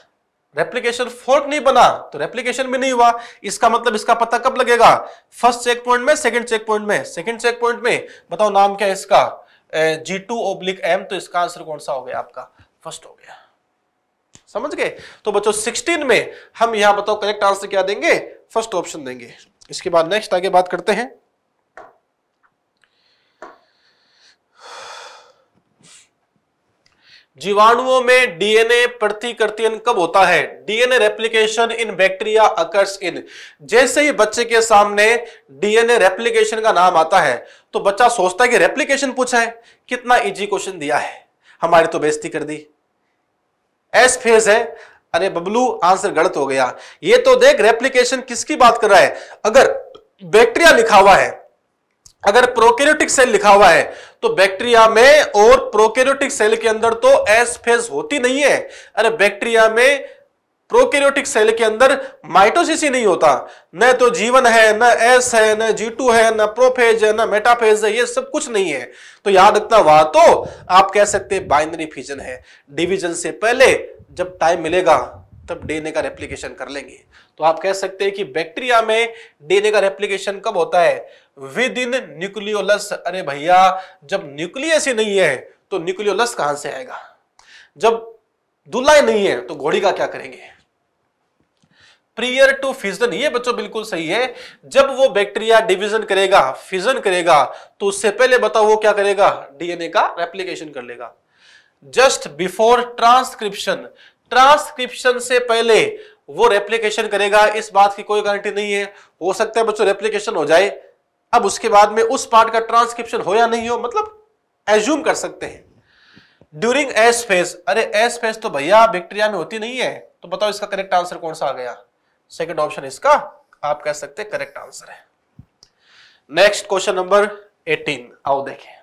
रेप्लीकेशन फोर्क नहीं बना तो रेप्लीकेशन भी नहीं हुआ। इसका मतलब इसका पता कब लगेगा? फ़र्स्ट चेक पॉइंट में सेकंड चेक पॉइंट में। सेकंड चेक पॉइंट में, बताओ नाम क्या है इसका? जी टू ओब्लिक एम तो इसका आंसर कौन सा हो गया आपका? फ़र्स्ट हो गया। समझ गए? तो बच्चों 16 में हम यहाँ बताओ करेक्ट आंसर क्या देंगे? फ़र्स्ट ऑप्शन देंगे। इसके बाद नेक्स्ट आगे बात करते हैं। जीवाणुओं में डीएनए प्रतिकृतियन कब होता है? DNA replication in bacteria occurs in जैसे ही बच्चे के सामने डीएनए रेप्लिकेशन का नाम आता है तो बच्चा सोचता है कि रेप्लिकेशन पूछा है, कितना इजी क्वेश्चन दिया है। हमारी तो बेइज्जती कर दी। एस फ़ेज़ है अरे बबलू आंसर गलत हो गया। ये तो देख रेप्लीकेशन किसकी बात कर रहा है? अगर बैक्टीरिया लिखा हुआ है, अगर प्रोकेरियोटिक सेल लिखा हुआ है तो बैक्टीरिया में और प्रोकेरियोटिक सेल के अंदर तो एस फ़ेज़ होती नहीं है। अरे बैक्टीरिया में प्रोकेरियोटिक सेल के अंदर माइटोसिस ही नहीं होता। न तो जीवन है, न एस है, न जी टू है, न प्रोफेज है, न मेटाफेज है, ये सब कुछ नहीं है। तो याद रखना वहाँ तो आप कह सकते बाइनरी फिजन है। डिवीज़न से पहले जब टाइम मिलेगा, तब डीएनए का रेप्लीकेशन कर लेंगे। तो आप कह सकते हैं कि बैक्टीरिया में डीएनए का रेप्लीकेशन कब होता है? विद इन न्यूक्लियोलस अरे भैया, जब न्यूक्लियस ही नहीं है तो न्यूक्लियोलस कहाँ से आएगा? जब दूल्हा नहीं है तो घोड़ी का क्या करेंगे? प्रियर टू फिजन ये बच्चों बिल्कुल सही है। जब वो बैक्टीरिया डिवीज़न करेगा फिजन करेगा तो उससे पहले बताओ वो क्या करेगा? डीएनए का रेप्लीकेशन कर लेगा। जस्ट बिफोर ट्रांसक्रिप्शन ट्रांसक्रिप्शन से पहले वो रेप्लीकेशन करेगा, इस बात की कोई गारंटी नहीं है। हो सकता है बच्चों रेप्लीकेशन हो जाए। अब उसके बाद में उस पार्ट का ट्रांसक्रिप्शन हो या नहीं हो मतलब एज्यूम कर सकते हैं। ड्यूरिंग एस फ़ेज़ अरे एस फ़ेज़ तो भैया बैक्टीरिया में होती नहीं है। तो बताओ इसका करेक्ट आंसर कौन सा आ गया? सेकंड ऑप्शन इसका, आप कह सकते करेक्ट आंसर है। नेक्स्ट क्वेश्चन नंबर 18 आओ देखें।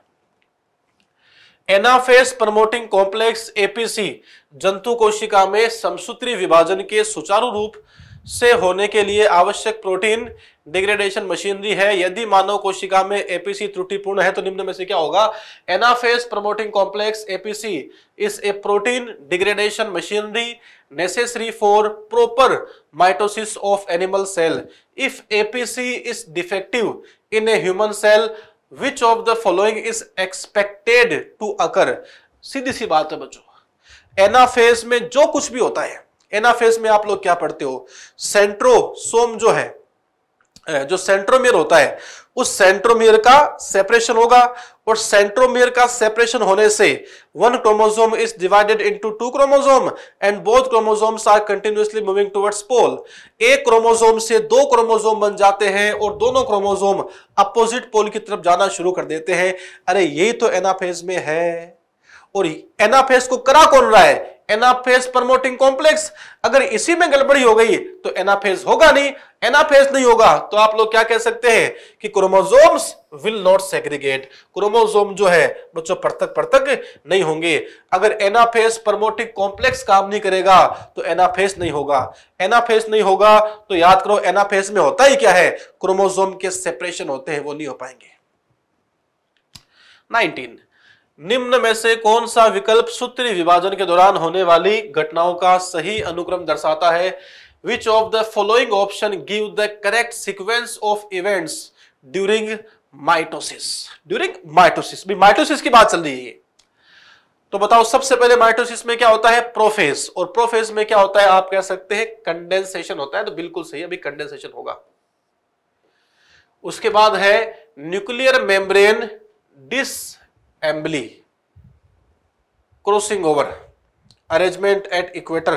एनाफेस प्रमोटिंग कॉम्प्लेक्स एपीसी जंतु कोशिका में समसूत्री विभाजन के सुचारू रूप से होने के लिए आवश्यक प्रोटीन डिग्रेडेशन मशीनरी है। यदि मानव कोशिका में एपीसी त्रुटिपूर्ण है तो निम्न में से क्या होगा? Anaphase promoting complex APC is a protein degradation machinery necessary for proper mitosis of animal cell. If APC is defective in a human cell which of the following is expected to occur सीधी सी बात है बच्चों। Anaphase में जो कुछ भी होता है एनाफेज में आप लोग क्या पढ़ते हो? सेंट्रोसोम जो है जो सेंट्रोमियर होता है उस सेंट्रोमियर का सेपरेशन होगा और सेंट्रोमियर का सेपरेशन होने से one chromosome is divided into two chromosome and both chromosomes are continuously moving towards pole एक क्रोमोसोम से दो क्रोमोसोम बन जाते हैं और दोनों क्रोमोसोम अपोजिट पोल की तरफ़ जाना शुरू कर देते हैं। अरे यही तो एनाफेज में है। और एनाफेज को करा कौन रहा है? एनाफेज प्रमोटिंग कॉम्प्लेक्स अगर इसी में गड़बड़ी हो गई तो एनाफेज होगा नहीं। एनाफेज नहीं होगा तो आप लोग क्या कह सकते हैं कि chromosomes will not segregate chromosome जो है, बच्चों पृथक पृथक नहीं होंगे। अगर एनाफेज प्रमोटिंग कॉम्प्लेक्स काम नहीं करेगा तो एनाफेज नहीं होगा। एनाफेज नहीं होगा तो याद करो एनाफेज में होता ही क्या है? क्रोमोजोम के सेपरेशन होते हैं, वो नहीं हो पाएँगे। 19 निम्न में से कौन सा विकल्प सूत्री विभाजन के दौरान होने वाली घटनाओं का सही अनुक्रम दर्शाता है? Which of the following option give the correct sequence of events during mitosis during mitosis भी माइटोसिस की बात चल रही है तो बताओ, सबसे पहले माइटोसिस में क्या होता है? प्रोफेस और प्रोफेस में क्या होता है? आप कह सकते हैं कंडेंसेशन होता है तो बिल्कुल सही, अभी कंडेंसेशन होगा। उसके बाद है nuclear membrane disassembly crossing over arrangement at equator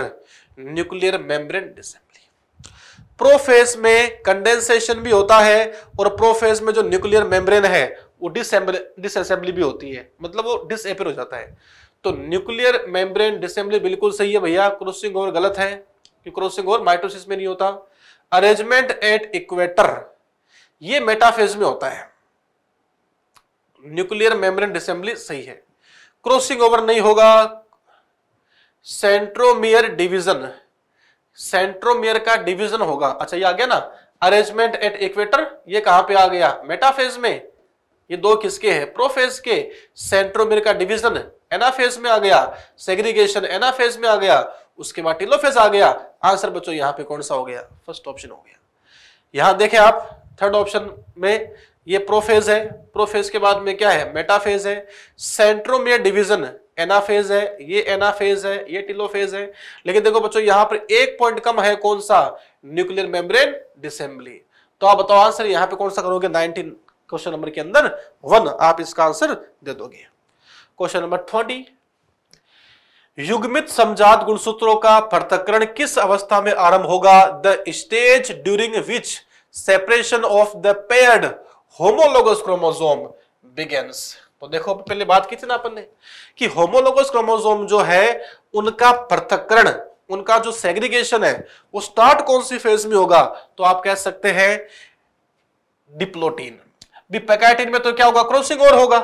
nuclear membrane disassembly prophase में कंडेंसेशन भी होता है और प्रोफेज में जो न्यूक्लियर मेम्ब्रेन है, वो डिसअसेंबली भी होती है। मतलब वो डिसएपेयर हो जाता है। तो न्यूक्लियर मेम्ब्रेन डिसेंबली बिल्कुल सही है भैया क्रॉसिंग ओवर गलत है कि क्रॉसिंग ओवर माइटोसिस में नहीं होता। अरेंजमेंट एट इक्वेटर ये मेटाफेज में होता है। न्यूक्लियर मेम्ब्रेन डिसेंबली सही है। क्रॉसिंग ओवर नहीं होगा। Centromere division. सेंट्रोमियर का डिवीज़न होगा। अच्छा ये आ गया ना? अरेंजमेंट एट इक्वेटर ये कहाँ पे आ गया? मेटाफेज में। ये दो किसके हैं? प्रोफेज के। सेंट्रोमियर का डिवीज़न एनाफेज में आ गया। सेग्रीगेशन एनाफेज में आ गया। उसके बाद टिलोफेज आ गया। आंसर बच्चों, यहाँ पे कौन सा हो गया? फ़र्स्ट ऑप्शन हो गया। यहाँ देखें आप थर्ड ऑप्शन में ये प्रोफेज है। प्रोफेज के बाद में क्या है? मेटाफेज है। सेंट्रोमियर डिवीज़न एनाफेज है। ये एनाफेज है। ये टिलोफेज है। लेकिन देखो बच्चों, यहाँ पर एक पॉइंट कम है कौन सा? न्यूक्लियर मेम्ब्रेन डिसेंबली तो आप बताओ आंसर यहाँ पे कौन सा करोगे? 19 क्वेश्चन नंबर के अंदर वन आप इसका आंसर दे दोगे। क्वेश्चन नंबर ट्वेंटी युग्मित समझात गुणसूत्रों का पृथकरण किस अवस्था में आरंभ होगा? The stage during which separation of the paired homologous chromosome begins तो देखो, पहले बात की थी ना अपन ने, कि होमोलोगस क्रोमोजोम जो है, उनका पृथककरण, उनका जो सेग्रीगेशन है, वो स्टार्ट कौन सी फ़ेज़ में होगा? तो आप कह सकते हैं डिप्लोटीन भी में तो क्या होगा? क्रॉसिंग और होगा।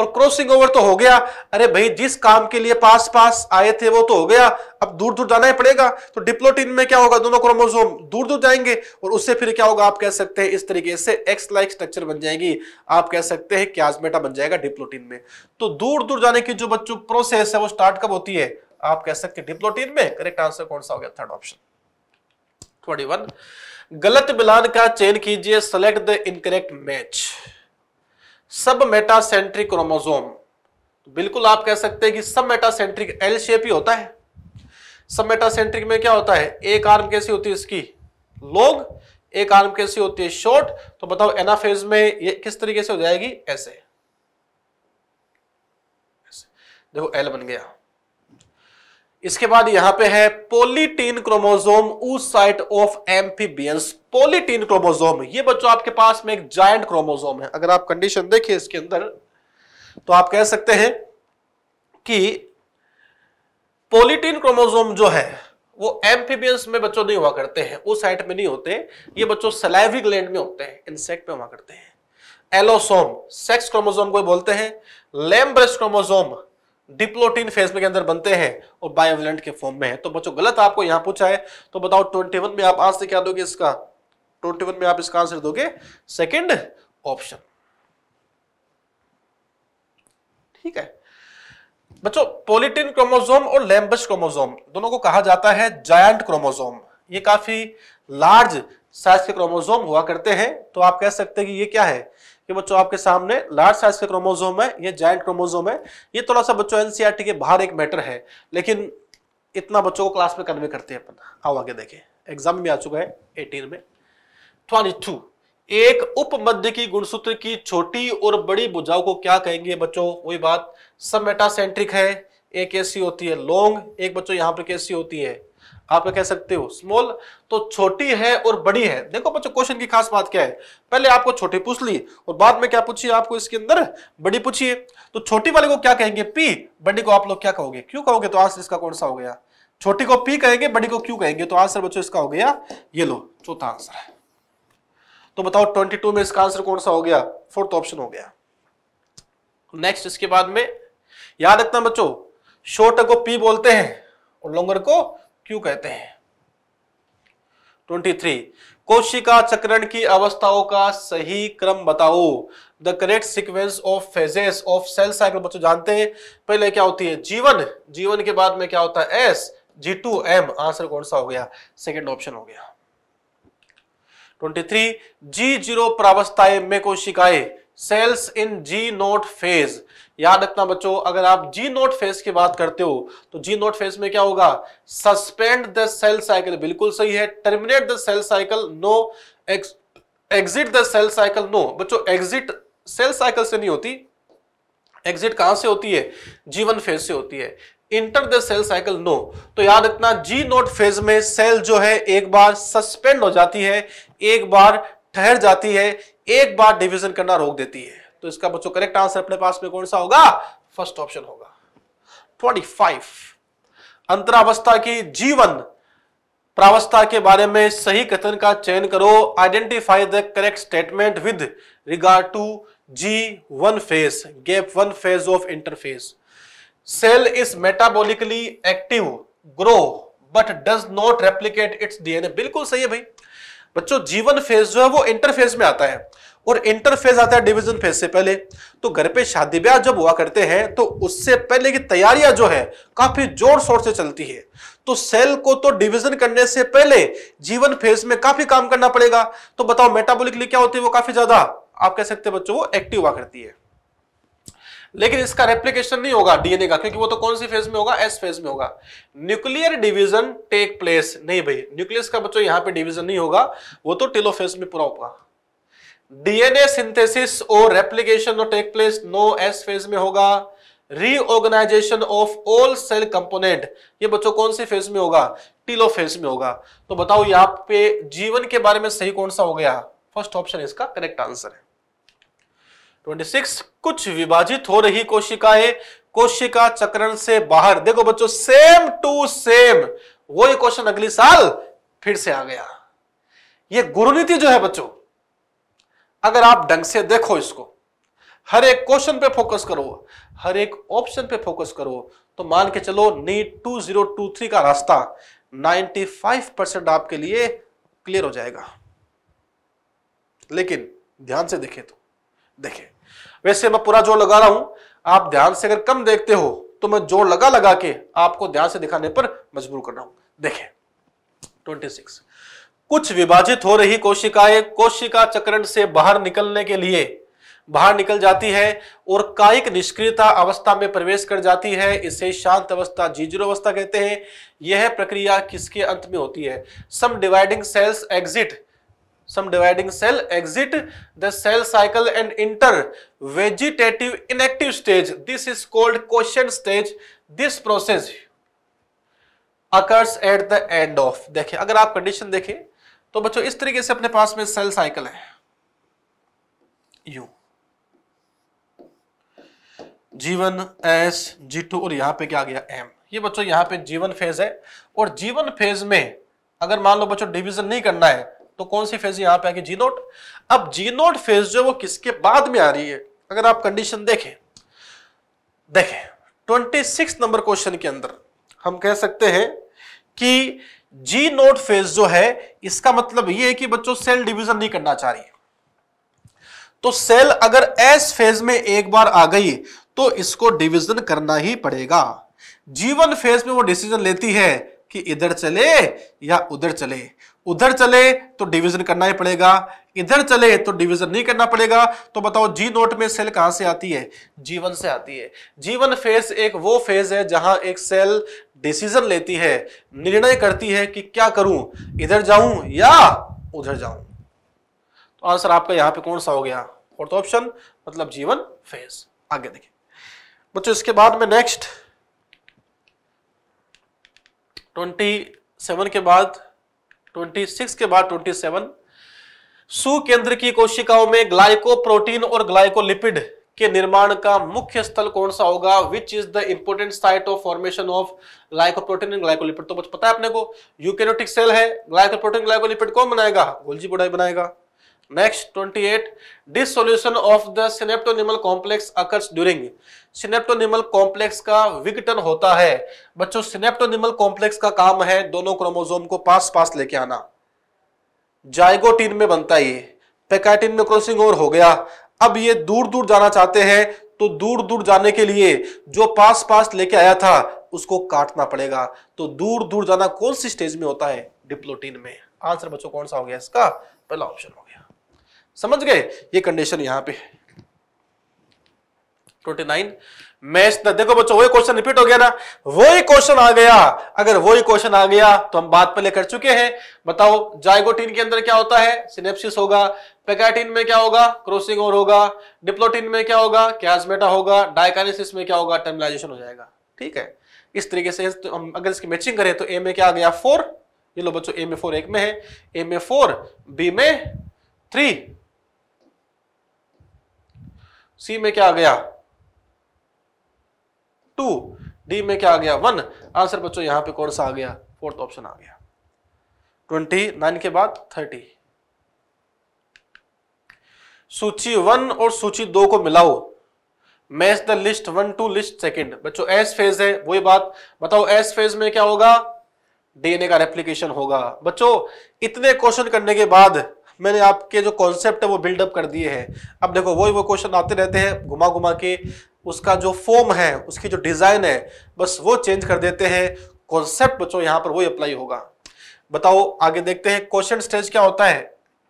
और क्रॉसिंग ओवर तो हो गया। अरे भाई, जिस काम के लिए पास पास आए थे, वो तो हो गया। अब दूर दूर जाना ही पड़ेगा। तो डिप्लोटिन में क्या होगा? दोनों क्रोमोसोम दूर दूर जाएँगे और उससे फिर क्या होगा? आप कह सकते हैं इस तरीके से एक्स लाइक स्ट्रक्चर बन जाएगी। आप कह सकते हैं क्याजमेटा बन जाएगा डिप्लोटिन में। तो दूर दूर जाने की जो बच्चों प्रोसेस है, वो स्टार्ट कब होती है? आप कह सकते हैं डिप्लोटिन में। करेक्ट आंसर कौन सा हो गया? थर्ड ऑप्शन ट्वेंटी गलत मिलान का चयन कीजिए। सेलेक्ट द इनकरेक्ट मैच सब मेटासेंट्रिक क्रोमोजोम बिल्कुल आप कह सकते हैं कि सब मेटासेंट्रिक एल शेप ही होता है। सब मेटासेंट्रिक में क्या होता है? एक आर्म कैसी होती है इसकी लॉन्ग एक आर्म कैसी होती है? शॉर्ट तो बताओ एनाफेज में ये किस तरीके से हो जाएगी? ऐसे, ऐसे। देखो एल बन गया। इसके बाद यहाँ पे है polytene chromosome site of amphibians. Polytene chromosome ये बच्चों आपके पास में एक जायंट क्रोमोजोम है। अगर आप कंडीशन देखिए इसके अंदर तो आप कह सकते हैं कि पोलिटीन क्रोमोजोम जो है, वो एम्फीबियंस में बच्चों नहीं हुआ करते हैं। उस साइट में नहीं होते, ये बच्चों सलाइवी ग्लैंड में होते हैं इंसेक्ट में हुआ करते हैं। एलोसोम सेक्स क्रोमोजोम को बोलते हैं लेम्ब्रेस क्रोमोजोम डिप्लोटीन फ़ेज़ में के अंदर बनते हैं और बायोवेलेंट के फॉर्म में है। तो बच्चों, गलत आपको यहाँ पूछा है तो बताओ 21 में आप आंसर क्या दोगे इसका? 21 में आप इसका आंसर दोगे? सेकंड ऑप्शन ठीक है। बच्चों पोलिटिन क्रोमोजोम और लैम्बस क्रोमोजोम दोनों को कहा जाता है जायंट क्रोमोजोम ये काफ़ी लार्ज साइज़ के क्रोमोजोम हुआ करते हैं। तो आप कह सकते हैं कि ये क्या है? कि बच्चों, आपके सामने लार्ज साइज़ के क्रोमोजोम है, ये जायंट क्रोमोजोम है, ये थोड़ा सा बच्चों एनसीईआरटी के बाहर एक मैटर है, लेकिन इतना बच्चों को क्लास में कन्वे करते हैं अपन। आओ आगे देखें। एग्ज़ाम में आ चुका है 18 में। 22 एक उप मध्य की गुणसूत्र की छोटी और बड़ी भुजाओं को क्या कहेंगे बच्चों? वही बात, सब मेटासेंट्रिक है, एक ऐसी होती है लॉन्ग एक बच्चों, यहाँ पर कैसी होती है। आप कह सकते हो स्मॉल तो छोटी है और बड़ी है। देखो बच्चों क्वेश्चन की खास बात क्या है? पहले आपको छोटी पूछ ली, और बाद में क्या पूछी आपको इसके अंदर? बड़ी पूछिए। तो छोटी वाले को क्या कहेंगे? पी। बड़ी को आप लोग क्या कहोगे? क्यों कहोगे? तो आंसर इसका कौन सा हो गया? छोटी को पी कहेंगे, बड़ी को क्यों कहेंगे? तो आंसर बच्चों इसका हो गया ये लो चौथा आंसर है। तो बताओ ट्वेंटी टू में इसका आंसर कौन सा हो गया? फोर्थ ऑप्शन हो गया। नेक्स्ट इसके बाद में, याद रखना बच्चों शॉर्ट को पी बोलते हैं, और लॉन्गर को क्यों कहते हैं? 23 कोशिका चक्रण की अवस्थाओं का सही क्रम बताओ। The correct sequence of phases of cell cycle बच्चों जानते हैं? पहले क्या होती है? जीवन जीवन के बाद में क्या होता है? S G two M answer कौन सा हो गया? सेकेंड ऑप्शन हो गया। 23 जी ज़ीरो प्रावस्थाएँ में कोशिकाएँ cells in G nought phase याद रखना बच्चों, अगर आप जी नोट फ़ेज़ की बात करते हो तो जी नोट फ़ेज़ में क्या होगा? सस्पेंड द सेल साइकिल बिल्कुल सही है। Terminate the cell cycle no exit the cell cycle no बच्चों एग्जिट सेल साइकिल से नहीं होती। एग्जिट कहाँ से होती है? जीवन फ़ेज़ से होती है। Enter the cell cycle no तो याद रखना जी नोट फ़ेज़ में सेल जो है, एक बार सस्पेंड हो जाती है, एक बार ठहर जाती है एक बार डिवीज़न करना रोक देती है। तो इसका बच्चों करेक्ट आंसर अपने पास में कौन सा होगा? फ़र्स्ट ऑप्शन होगा। 25 अंतरावस्था की जीवन। प्रावस्था के बारे में सही कथन का चयन करो। Identify the correct statement with regard to G one phase gap one phase of interphase cell is metabolically active grow but does not replicate its DNA बिल्कुल सही है भाई। बच्चों, जीवन फ़ेज़ जो है वो इंटरफेज में आता है। और इंटरफेज आता है डिवीज़न फ़ेज़ से पहले। तो घर पे शादी ब्याह जब हुआ करते हैं तो उससे पहले की तैयारियाँ जो है, काफ़ी ज़ोर शोर से चलती है। तो सेल को तो डिवीज़न करने से पहले जीवन फ़ेज़ में काफ़ी काम करना पड़ेगा। तो बताओ मेटाबोलिकली क्या होती है वो काफ़ी ज़्यादा, आप कह सकते हैं बच्चों, वो एक्टिव हुआ करती है। लेकिन इसका रेप्लीकेशन नहीं होगा डीएनए का, क्योंकि वो तो कौन सी फ़ेज़ में होगा? एस फ़ेज़ में होगा। न्यूक्लियर डिवीज़न टेक प्लेस नहीं भाई न्यूक्लियस का बच्चों यहाँ पे डिवीज़न नहीं होगा, वो तो टेलोफेज में पूरा होगा। डीएनए सिंथेसिस और replication no take place no S phase में होगा। Reorganization of all cell component ये बच्चों कौन सी फ़ेज़ में होगा? टीलो फ़ेज़ में होगा। तो बताओ यहाँ पे जीवन के बारे में सही कौन सा हो गया? फ़र्स्ट ऑप्शन इसका करेक्ट आंसर है। 26 कुछ विभाजित हो रही कोशिकाएँ, कोशिका चक्रण से बाहर। देखो बच्चों सेम टू सेम वही क्वेश्चन अगली साल फिर से आ गया। ये गुरुनीति जो है बच्चों, अगर आप ढंग से देखो इसको, हर एक क्वेश्चन पे फोकस करो, हर एक ऑप्शन पे फोकस करो तो मान के चलो नीट 2023 का रास्ता 95 परसेंट आपके लिए क्लियर हो जाएगा। लेकिन ध्यान से देखें तो देखें। वैसे मैं पूरा ज़ोर लगा रहा हूँ। आप ध्यान से अगर कम देखते हो तो मैं ज़ोर लगा लगा के आपको ध्यान से दिखाने पर मजबूर कर रहा हूँ। देखें 26 कुछ विभाजित हो रही कोशिकाएँ कोशिका चक्रण से बाहर निकलने के लिए, बाहर निकल जाती है और कायिक निष्क्रियता अवस्था में प्रवेश कर जाती है। इसे शांत अवस्था, जीजरो अवस्था कहते हैं। यह प्रक्रिया किसके अंत में होती है? Some dividing cells exit some dividing cell exit the cell cycle and enter vegetative inactive stage this is called quotient stage this process occurs at the end of देखिए अगर आप कंडीशन देखें तो बच्चों इस तरीके से अपने पास में सेल साइकिल है you G one S G two और यहाँ पे क्या गया एम ये बच्चों यहाँ पे जीवन फ़ेज़ है और जीवन फ़ेज़ में अगर मान लो बच्चों डिवीज़न नहीं करना है तो कौन सी फ़ेज़ यहाँ पे आगे जी नोट। अब जी नोट फ़ेज़ जो वो किसके बाद में आ रही है? अगर आप कंडीशन देखें देखें 26 नंबर क्वेश्चन के अंदर हम कह सकते हैं कि जी नोट फ़ेज़ जो है, इसका मतलब यह है कि बच्चों सेल डिवीज़न नहीं करना चाह रही तो सेल अगर एस फ़ेज़ में एक बार आ गई तो इसको डिवीज़न करना ही पड़ेगा। जीवन फ़ेज़ में वो डिसीज़न लेती है कि इधर चले या उधर चले। उधर चले तो डिवीज़न करना ही पड़ेगा। इधर चले तो डिवीज़न नहीं करना पड़ेगा। तो बताओ, जी नोट में सेल कहाँ से आती है? जीवन से आती है। जीवन फ़ेज़ एक वो फ़ेज़ है जहाँ एक सेल डिसीज़न लेती है, निर्णय करती है कि क्या करूँ? इधर जाऊँ या उधर जाऊँ? तो आंसर आपका यहाँ पे कौन सा हो गया? फोर्थ ऑप्शन मतलब जीवन फ़ेज़। आगे देखिए। बच्चों, इसके बाद में नेक्स्ट ट्वेंटी सेवन के बाद ट्वेंटी सिक्स के बाद ट्वेंटी सेवन। सुकेंद्र की कोशिकाओं में ग्लाइकोप्रोटीन और ग्लाइकोलिपिड के निर्माण का मुख्य स्थल कौन सा होगा? Which is the important site of formation of glycoprotein and glycolipid तो पता है अपने को? यूकेरियोटिक सेल है। ग्लाइकोप्रोटीन ग्लाइकोलिपिड कौन बनाएगा? गोल्जी बुडाई बनाएगा। Next 28 dissolution of the synaptonemal complex occurs during synaptonemal complex का विघटन होता है। बच्चों, सिनेप्टोनिमल कॉम्प्लेक्स का काम है दोनों क्रोमोसोम को पास पास लेके आना। जाइगोटीन में बनता है ये। पेकाइटिन में क्रॉसिंग ओवर हो गया। अब ये दूर दूर जाना चाहते हैं तो दूर दूर जाने के लिए जो पास पास लेके आया था, उसको काटना पड़ेगा। तो दूर दूर जाना कौन सी स्टेज में होता है? डिप्लोटीन में। आंसर बच्चों, कौन सा हो गया इसका? पहला ऑप्शन हो गया। समझ गए? ये कंडीशन यहाँ पे 29 मैच द देखो बच्चों, वही क्वेश्चन रिपीट हो गया ना। वही क्वेश्चन आ गया। अगर वही क्वेश्चन आ गया तो हम बात पहले कर चुके हैं। बताओ, जाइगोटीन के अंदर क्या होता है? सिनेप्सिस होगा। पेकाटिन में क्या होगा? क्रॉसिंग और होगा। डिप्लोटिन में क्या होगा? कैजमेटा होगा। डायकानिसिस में क्या होगा? टर्मिलाइजेशन हो जाएगा। ठीक है? इस तरीके से तो हम अगर इसकी मैचिंग करें तो ए में क्या आ गया? फोर ये लो बच्चों ए में फोर एक में है। ए में फोर बी में थ्री सी में क्या आ गया? टू डी में क्या आ गया? वन। आंसर बच्चों, यहाँ पे कौन सा आ गया। फोर्थ ऑप्शन आ गया। ट्वेंटी नाइन के बाद थर्टी सूची वन और सूची दो को मिलाओ। Match the list one to list second बच्चों एस फ़ेज़ है, वही बात। बताओ एस फ़ेज़ में क्या होगा? डीएनए का रेप्लीकेशन होगा। बच्चों, इतने क्वेश्चन करने के बाद मैंने आपके जो कॉन्सेप्ट है, वो बिल्डअप कर दिए हैं। अब देखो, वही वो क्वेश्चन आते रहते हैं घुमा घुमा के। उसका जो फॉर्म है, उसकी जो डिज़ाइन है, बस वो चेंज कर देते हैं। कॉन्सेप्ट बच्चों, यहाँ पर वही अप्लाई होगा। बताओ, आगे देखते हैं क्वेश्चन स्टेज क्या होता है?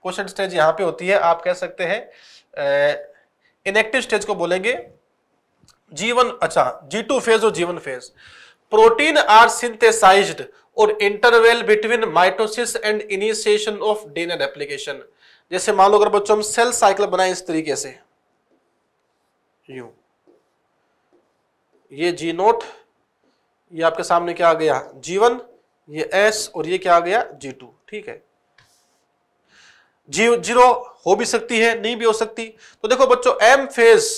क्वेश्चन स्टेज यहाँ पे होती है, आप कह सकते हैं इनएक्टिव स्टेज को बोलेंगे। जीवन अच्छा जी टू फ़ेज़ और जीवन फ़ेज़ प्रोटीन आर सिंथेसाइज्ड और interval between mitosis and initiation of DNA replication जैसे मान लो, अगर बच्चों हम सेल साइकिल बनाए इस तरीके से। यू। ये जी नोट, ये आपके सामने क्या आ गया? जीवन ये एस और ये क्या आ गया? जी टू ठीक है। जी ज़ीरो हो भी सकती है, नहीं भी हो सकती। तो देखो बच्चों एम फ़ेज़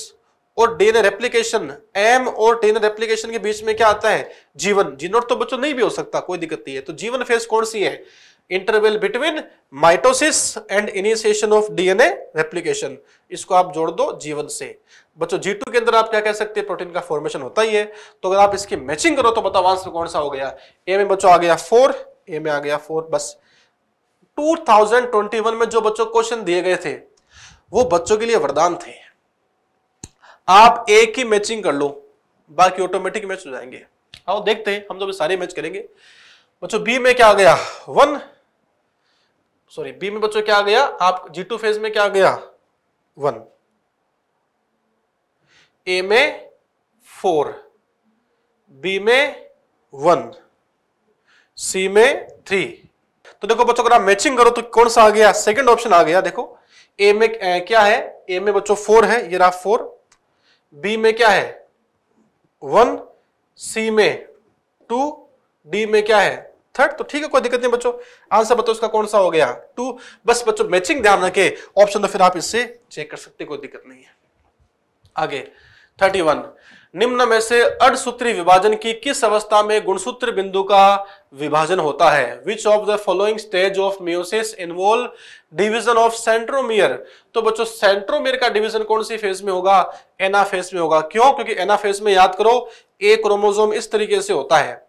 और डीएनए रेप्लिकेशन एम और डीएनए रेप्लिकेशन के बीच में क्या आता है? जीवन जीनोट तो बच्चों नहीं भी हो सकता, कोई दिक्कत नहीं है। तो जीवन फ़ेज़ कौन सी है? Interval between mitosis and initiation of DNA replication इसको आप जोड़ दो जीवन से। बच्चों जी के अंदर आप क्या कह सकते हैं? प्रोटीन का फॉर्मेशन होता ही है। तो अगर आप इसकी मैचिंग करो तो बताओ आंसर कौन सा हो गया? ए में बच्चों आ गया फोर ए में आ गया फोर बस। 2021 में जो बच्चों क्वेश्चन दिए गए थे, वो बच्चों के लिए वरदान थे। आप एक ही मैचिंग कर लो, बाकी ऑटोमेटिक मैच हो जाएँगे। आओ देखते हैं, हम तो सारे मैच करेंगे। बच्चों बी में क्या आ गया? वन सॉरी बी में बच्चों क्या आ गया? आप जी टू फ़ेज़ में क्या आ गया? वन ए में फोर बी में वन सी में थ्री तो देखो बच्चों अगर आप मैचिंग करो तो कौन सा आ गया? सेकंड ऑप्शन आ गया देखो। ए में ए, क्या है? ए में बच्चों फोर है ये रहा फोर बी में क्या है? वन सी में टू डी में क्या है? थर्ड तो ठीक है, कोई दिक्कत नहीं बच्चों। आंसर बताओ, इसका कौन सा हो गया? टू बस बच्चों मैचिंग ध्यान रखे। ऑप्शन तो फिर आप इससे चेक कर सकते कोई दिक्कत नहीं है। आगे थर्टी वन निम्न में से अर्धसूत्री विभाजन की किस अवस्था में गुणसूत्र बिंदु का विभाजन होता है? Which of the following stage of meiosis involve division of centromere तो बच्चों सेंट्रोमियर का डिवीज़न कौन सी फ़ेज़ में होगा? एना फ़ेज़ में होगा। क्यों? क्योंकि एना फ़ेज़ में याद करो ए क्रोमोजोम इस तरीके से होता है।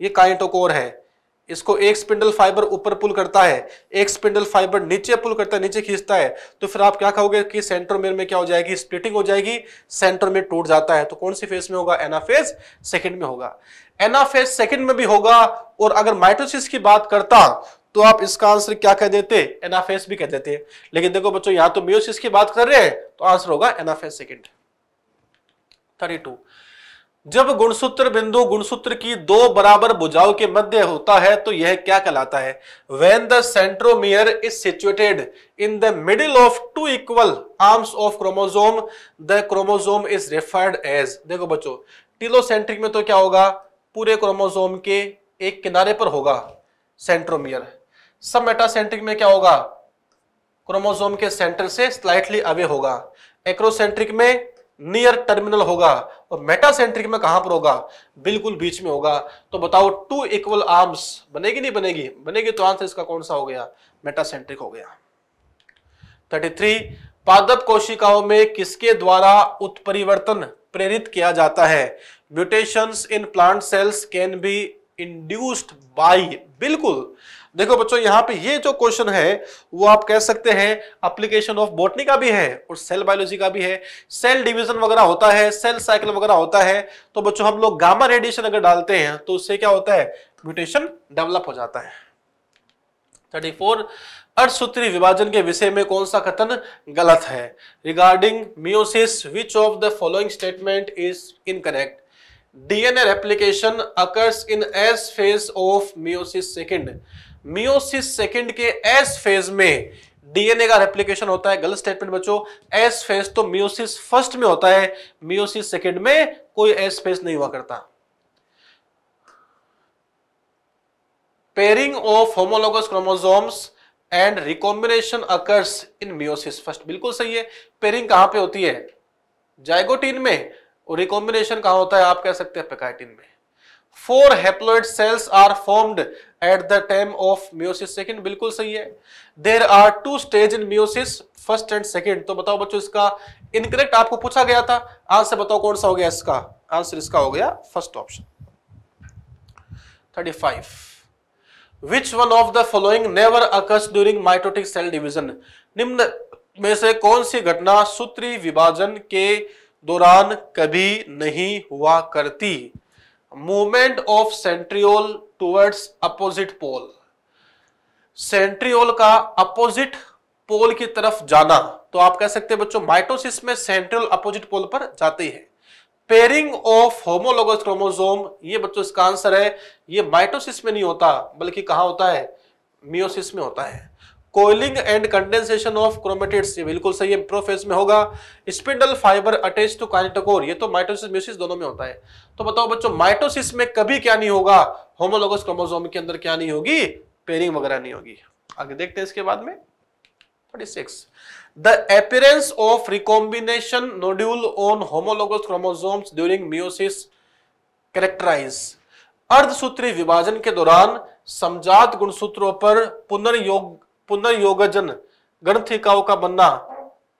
ये काइटोकोर है। इसको एक स्पिंडल फाइबर ऊपर पुल करता है, एक स्पिंडल फाइबर नीचे पुल करता है, नीचे खींचता है तो फिर आप क्या कहोगे कि सेंट्रोमेर में क्या हो जाएगी? स्प्लिटिंग हो जाएगी सेंट्रोमेर टूट जाता है। तो कौन सी फ़ेज़ में होगा? एनाफेज सेकंड में होगा। एनाफेज सेकंड में भी होगा, और अगर माइटोसिस की बात करता तो आप इसका आंसर क्या कह देते? एनाफेस भी कह देते। लेकिन देखो बच्चों, यहाँ तो मियोसिस की बात कर रहे हैं तो आंसर होगा एनाफेस सेकेंड थर्टी 32 जब गुणसूत्र बिंदु गुणसूत्र की दो बराबर भुजाओं के मध्य होता है तो यह क्या कहलाता है? When the centromere is situated in the middle of two equal arms of chromosome the chromosome is referred as देखो बच्चों, टीलोसेंट्रिक में तो क्या होगा? पूरे क्रोमोजोम के एक किनारे पर होगा सेंट्रोमियर सब मेटासेंट्रिक में क्या होगा? क्रोमोजोम के सेंटर से स्लाइटली अवे होगा। एक्रोसेंट्रिक में नियर टर्मिनल होगा और मेटासेंट्रिक में कहाँ पर होगा? बिल्कुल बीच में होगा। तो बताओ टू इक्वल आर्म्स बनेगी नहीं बनेगी? बनेगी तो आंसर इसका कौन सा हो गया? मेटासेंट्रिक हो गया। 33 पादप कोशिकाओं में किसके द्वारा उत्परिवर्तन प्रेरित किया जाता है? Mutations in plant cells can be induced by बिल्कुल देखो बच्चों, यहाँ पे ये जो क्वेश्चन है, वो आप कह सकते हैं एप्लीकेशन ऑफ़ बोटनी का भी है और सेल बायोलॉजी का भी है। सेल डिवीज़न वगैरह होता है सेल साइकिल वगैरह होता है। तो बच्चों, हम लोग गामा रेडिएशन अगर डालते हैं तो उससे क्या होता है? म्यूटेशन डेवलप हो जाता है। थर्टी फोर अर्धसूत्री विभाजन के विषय में कौन सा कथन गलत है? Regarding meiosis which of the following statement is incorrect DNA replication occurs in S phase of meiosis second meiosis second के एस फ़ेज़ में डीएनए का रेप्लिकेशन होता है। गलत स्टेटमेंट बच्चों, एस फ़ेज़ तो मियोसिस फ़र्स्ट में होता है। मियोसिस सेकंड में कोई एस फ़ेज़ नहीं हुआ करता। Pairing of homologous chromosomes and recombination occurs in meiosis first बिल्कुल सही है। पेयरिंग कहाँ पे होती है? जाइगोटीन में। और रिकॉम्बिनेशन कहाँ होता है आप कह सकते हैं पेकाइटिन में। Four haploid cells are formed at the time of meiosis second बिल्कुल सही है। There are two stage in meiosis first and second तो बताओ बच्चों इसका इनकरेक्ट आपको पूछा गया था। आंसर बताओ कौन सा हो गया इसका? आंसर इसका हो गया first option 35 which one of the following never occurs during mitotic cell division निम्न में से कौन सी घटना सूत्री विभाजन के दौरान कभी नहीं हुआ करती? Movement of centriole towards opposite pole centriole का अपोजिट पोल की तरफ़ जाना तो आप कह सकते हैं बच्चों माइटोसिस में सेंट्रियोल अपोजिट पोल पर जाते हैं। पेयरिंग ऑफ़ होमोलोगस क्रोमोसोम ये बच्चों, इसका आंसर है, ये माइटोसिस में नहीं होता, बल्कि कहाँ होता है? मियोसिस में होता है। Coiling and condensation of chromatids ये बिल्कुल सही है, प्रोफेज में होगा। Spindle fibre attach to kinetochore, ये तो माइटोसिस म्यूसिस दोनों में होता है। तो बताओ बच्चों, माइटोसिस में कभी क्या नहीं होगा? होमोलोगस क्रोमोसोम के अंदर क्या नहीं होगी? पेयरिंग वगैरह नहीं होगी। आगे देखते हैं इसके बाद में। 36 the appearance of recombination nodule on homologous chromosomes during meiosis characterize अर्धसूत्री विभाजन के दौरान समजात गुणसूत्रों पर पुनर्योग पुनर्योगजन ग्रंथिकाओं का बनना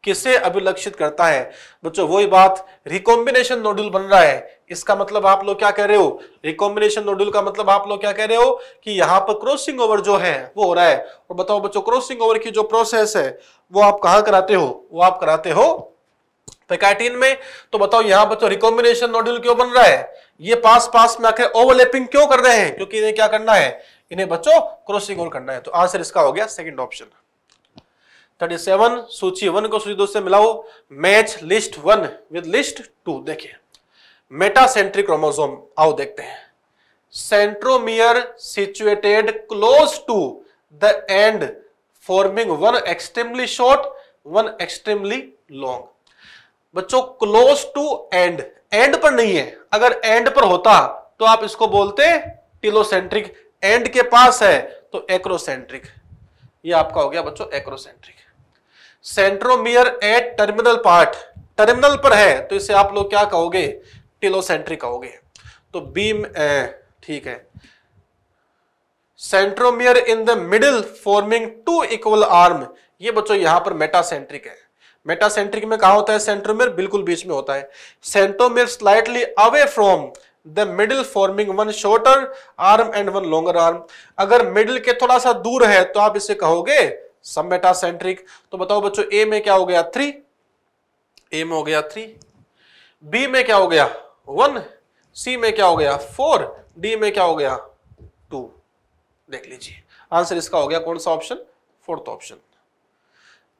किसे अभिलक्षित करता है? बच्चों, वही बात रिकॉम्बिनेशन नोड्यूल बन रहा है। इसका मतलब आप लोग क्या कह रहे हो? रिकॉम्बिनेशन नोड्यूल का मतलब आप लोग क्या कह रहे हो? कि यहाँ पर क्रॉसिंग ओवर जो है, वो हो रहा है। और बताओ बच्चों क्रॉसिंग ओवर की जो प्रोसेस है, वो आप कहाँ कराते हो? वो आप कराते हो पैकाइटिन में। तो बताओ, यहाँ बच्चों रिकॉम्बिनेशन नोड्यूल क्यों बन रहा है? ये पास पास में आखिर ओवरलैपिंग क्यों कर रहे हैं? क्योंकि इन्हें क्या करना है? इन्हें बच्चों क्रॉसिंग ओवर करना है। तो आंसर इसका हो गया सेकंड ऑप्शन 37 सूची वन को सूची दो से मिलाओ। Match list one with list two देखिए। मेटासेंट्रिक क्रोमोसोम आओ देखते हैं। Centromere situated close to the end forming one extremely short one extremely long बच्चों क्लोज टू एंड एंड पर नहीं है। अगर एंड पर होता तो आप इसको बोलते टिलोसेंट्रिक एंड के पास है तो एक्रोसेंट्रिक ये आपका हो गया बच्चों acrocentric centromere at terminal part terminal पर है तो इसे आप लोग क्या कहोगे? टिलोसेंट्रिक कहोगे। तो बीम ठीक है। Centromere in the middle forming two equal arm ये बच्चों यहाँ पर मेटासेंट्रिक है। मेटासेंट्रिक में कहा होता है? सेंट्रोमियर बिल्कुल बीच में होता है। Centromere slightly away from the middle forming one shorter arm and one longer arm अगर मिडिल के थोड़ा सा दूर है तो आप इसे कहोगे सब मेटासेंट्रिक तो बताओ बच्चों ए में क्या हो गया? थ्री ए में हो गया थ्री बी में क्या हो गया? वन सी में क्या हो गया? फोर डी में क्या हो गया? टू देख लीजिए। आंसर इसका हो गया कौन सा ऑप्शन फोर्थ ऑप्शन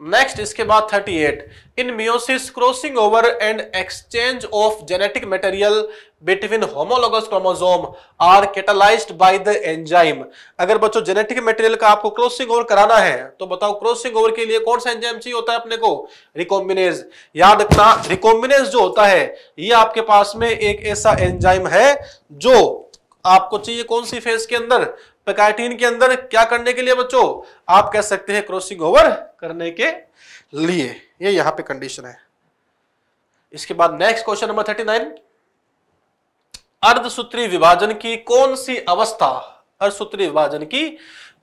नेक्स्ट इसके बाद 38 in meiosis crossing over and exchange of genetic material between homologous chromosome are catalysed by the enzyme अगर बच्चों जेनेटिक मटेरियल का आपको क्रॉसिंग ओवर कराना है तो बताओ क्रॉसिंग ओवर के लिए कौन सा एंजाइम चाहिए होता है अपने को? रिकॉम्बिनेज याद रखना रिकॉम्बिनेज जो होता है, ये आपके पास में एक ऐसा एंजाइम है जो आपको चाहिए कौन सी फ़ेज़ के अंदर? पेकाइटिन के अंदर क्या करने के लिए बच्चों? आप कह सकते हैं क्रॉसिंग ओवर करने के लिए। ये यहाँ पे कंडीशन है। इसके बाद next question number thirty nine अर्धसूत्री विभाजन की कौन सी अवस्था, अर्धसूत्री विभाजन की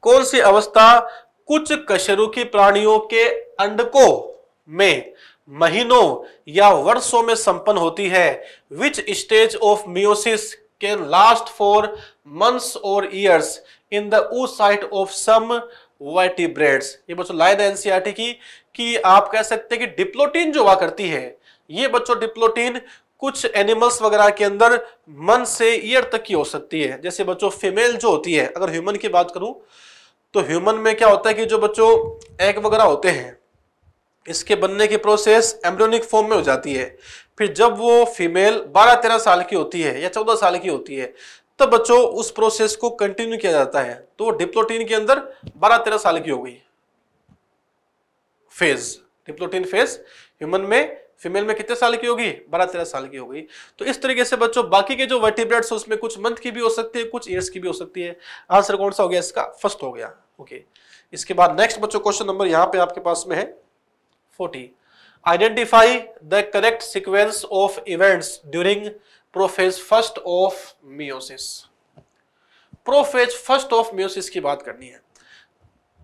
कौन सी अवस्था कुछ कशरुकी प्राणियों के अंडकों में, महीनों या वर्षों में संपन्न होती है? Which stage of meiosis can last for months और years in the site of some vertebrates ये बच्चों लाइन एनसीआरटी की, कि आप कह सकते हैं कि डिप्लोटीन जो हुआ करती है, ये बच्चों डिप्लोटीन कुछ एनिमल्स वगैरह के अंदर मन से ईयर तक की हो सकती है। जैसे बच्चों फीमेल जो होती है, अगर ह्यूमन की बात करूँ तो ह्यूमन में क्या होता है कि जो बच्चों एग वगैरह होते हैं, इसके बनने की प्रोसेस एम्ब्रियोनिक फॉर्म में हो जाती है। फिर जब वो फीमेल 12-13 साल की होती है या 14 साल की होती है, तब बच्चों उस प्रोसेस को कंटिन्यू किया जाता है। तो डिप्लोटीन के अंदर 12-13 साल की हो गई। फ़ेज़ डिप्लोटीन फ़ेज़ ह्यूमन में फीमेल में कितने साल की होगी? बारह तेरह साल की हो गई। तो इस तरीके से बच्चों, बाकी के जो वर्टिब्रेट्स उसमें कुछ मंथ की भी हो सकती है, कुछ ईयर्स की भी हो सकती है। आंसर कौन सा हो गया इसका? फ़र्स्ट हो गया। ओके इसके बाद नेक्स्ट बच्चों क्वेश्चन नंबर यहाँ पे आपके पास में है। Forty identify the correct sequence of events during prophase first of meiosis prophase first of meiosis की बात करनी है।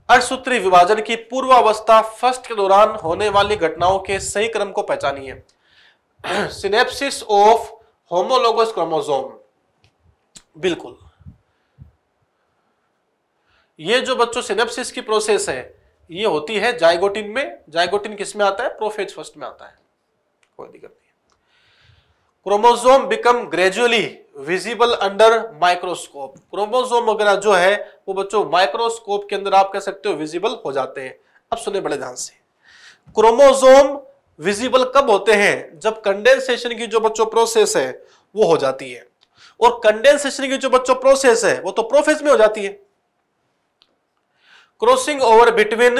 अर्धसूत्री विभाजन की पूर्वावस्था फ़र्स्ट के दौरान होने वाली घटनाओं के सही क्रम को पहचानिए सिनेप्सिस ऑफ़ होमोलोगस क्रोमोसोम बिल्कुल। ये जो बच्चों सिनेप्सिस की प्रोसेस है ये होती है जाइगोटिन में जाइगोटिन किसमें आता है? प्रोफेज फ़र्स्ट में आता है। कोई दिक्कत नहीं chromosome become gradually visible under microscope. Chromosome वगैरह जो है, वो बच्चों माइक्रोस्कोप के अंदर आप कह सकते हो विजिबल हो जाते हैं। अब सुने बड़े ध्यान से। क्रोमोसोम विजिबल कब होते हैं? जब कंडेंसेशन की जो बच्चों प्रोसेस है, वो हो जाती है। और कंडेंसेशन की जो बच्चों प्रोसेस है, वो तो प्रोफेज में हो जाती है। Crossing over between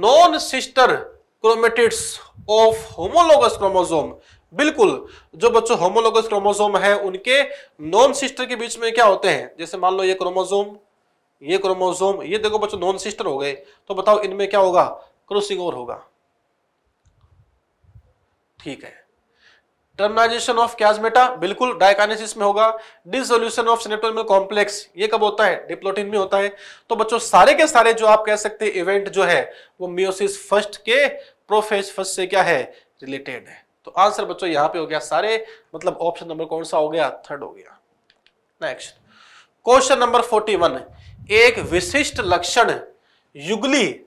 non sister chromatids of homologous chromosome बिल्कुल, जो बच्चों होमोलोगस क्रोमोसोम है, उनके नॉन सिस्टर के बीच में क्या होते हैं? जैसे मान लो ये क्रोमोसोम ये क्रोमोसोम ये देखो बच्चों नॉन सिस्टर हो गए तो बताओ इनमें क्या होगा? क्रॉसिंग ओवर होगा। ठीक है। टर्मिनाइजेशन ऑफ़ कैजमेटा बिल्कुल डायकानेसिस में होगा। डिसोल्यूशन ऑफ़ सिनेटोनल कॉम्प्लेक्स, ये कब होता है? डिप्लोटिन में होता है। तो बच्चों, सारे के सारे जो आप कह सकते हैं, इवेंट जो है, वो मियोसिस फ़र्स्ट के प्रोफेज फ़र्स्ट से क्या है? रिलेटेड है। तो आंसर बच्चों, यहाँ पे हो गया सारे। मतलब ऑप्शन नंबर कौन सा हो गया? थर्ड हो गया। Next question number forty one एक विशिष्ट लक्षण, युगली,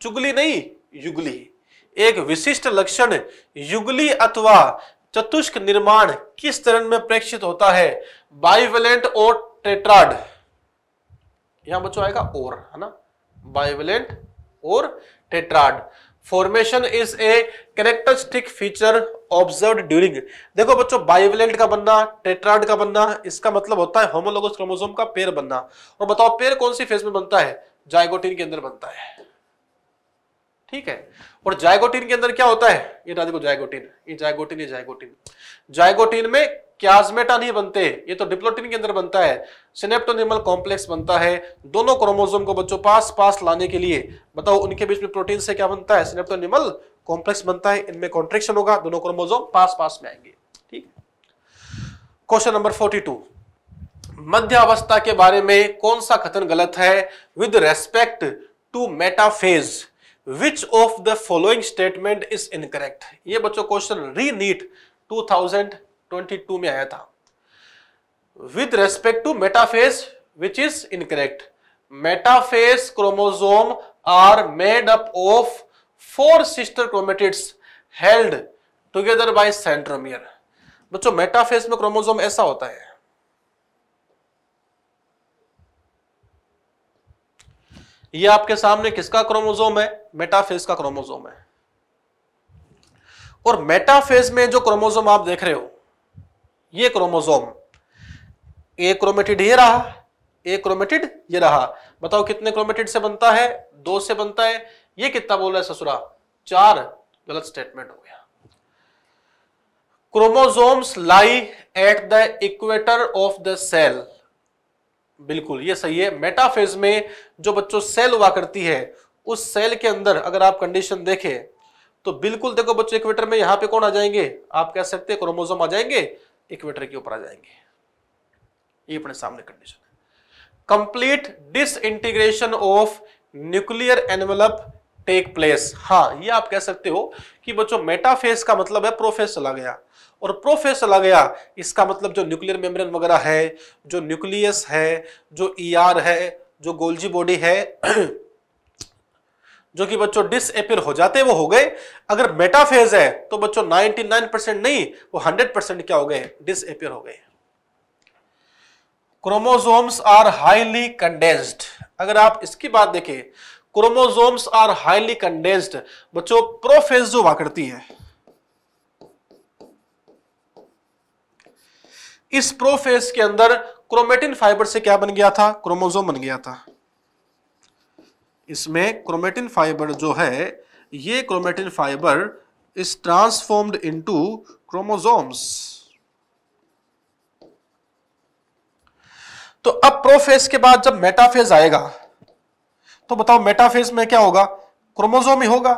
चुगली नहीं, युगली। एक विशिष्ट लक्षण, युगली अथवा चतुष्क निर्माण किस तरह में प्रेक्षित होता है? बाइवेलेंट और टेट्राड। यहाँ बच्चों आएगा और, है ना? बाइवेलेंट और tetrad. Formation is a characteristic feature observe during देखो बच्चों बायोवेलेंट का बनना, टेट्राड का बनना, इसका मतलब होता है होमोलोगस क्रोमोसोम का पेयर बनना। और बताओ पेयर कौन सी फ़ेज़ में बनता है? जाइगोटिन के अंदर बनता है। ठीक है? और जाइगोटिन के अंदर क्या होता है? ये देखो जाइगोटिन ये जाइगोटिन ये जाइगोटिन जाइगोटिन में क्याजमेटा नहीं बनते। ये तो डिप्लोटिन के अंदर बनता है। सिनेप्टोनिमल कॉम्प्लेक्स बनता है। दोनों क्रोमोसोम को बच्चों पास पास लाने के लिए। बताओ, उनके बीच में प्रोटीन से क्या बनता है? सिनेप्टोनिमल कॉम्प्लेक्स बनता है। इनमें कॉन्ट्रेक्शन होगा। दोनों क्रोमोजोम पास पास में आएँगे। ठीक? Question number forty two. मध्य अवस्था के बारे में कौन सा कथन गलत है? With respect to metaphase. Which of the following statement is incorrect ये बच्चों क्वेश्चन री नीट 2022 में आया था। With respect to metaphase which is incorrect metaphase chromosome are made up of four sister chromatids held together by centromere बच्चों metaphase में chromosome ऐसा होता है। ये आपके सामने किसका क्रोमोजोम है? मेटाफेज का क्रोमोजोम है। और मेटाफेज में जो क्रोमोजोम आप देख रहे हो, ये क्रोमोजोम ए क्रोमेटिड ये रहा, ए क्रोमेटिड ये रहा। बताओ कितने क्रोमेटिड से बनता है? दो से बनता है। ये कितना बोल रहा है ससुरा? चार। गलत स्टेटमेंट हो गया। Chromosomes lie at the equator of the cell. बिल्कुल, ये सही है। मेटाफेज में जो बच्चों सेल हुआ करती है, उस सेल के अंदर अगर आप कंडीशन देखें तो बिल्कुल देखो बच्चों इक्वेटर में यहाँ पे कौन आ जाएँगे? आप कह सकते हैं क्रोमोजोम आ जाएँगे इक्वेटर के ऊपर आ जाएँगे। ये अपने सामने कंडीशन है। Complete disintegration of nuclear envelope take place हाँ ये आप कह सकते हो कि बच्चों, मेटाफेज का मतलब है प्रोफेस चला गया। और प्रोफेस चला गया। इसका मतलब जो न्यूक्लियर मेम्ब्रेन वगैरह है, जो न्यूक्लियस है, जो ईआर है, जो गोल्जी बॉडी है, जो कि बच्चों डिसअपियर हो जाते, वो हो गए। अगर मेटाफेज है तो बच्चों 99 परसेंट नहीं, वो 100 परसेंट क्या हो गए? डिसअपियर हो गए। क्रोमोसोम्स आर हाईली कंडेंस्ड अगर आप इसकी बात देखें क्रोमोसोम्स आर हाईली कंडेंस्ड बच्चों प्रोफेज जो करती है इस प्रोफेज के अंदर क्रोमेटिन फाइबर से क्या बन गया था? क्रोमोजोम बन गया था। इसमें क्रोमेटिन फाइबर जो है, ये chromatin fibre is transformed into chromosomes तो अब प्रोफेज के बाद जब मेटाफेज आएगा तो बताओ मेटाफेज में क्या होगा? क्रोमोजोम ही होगा।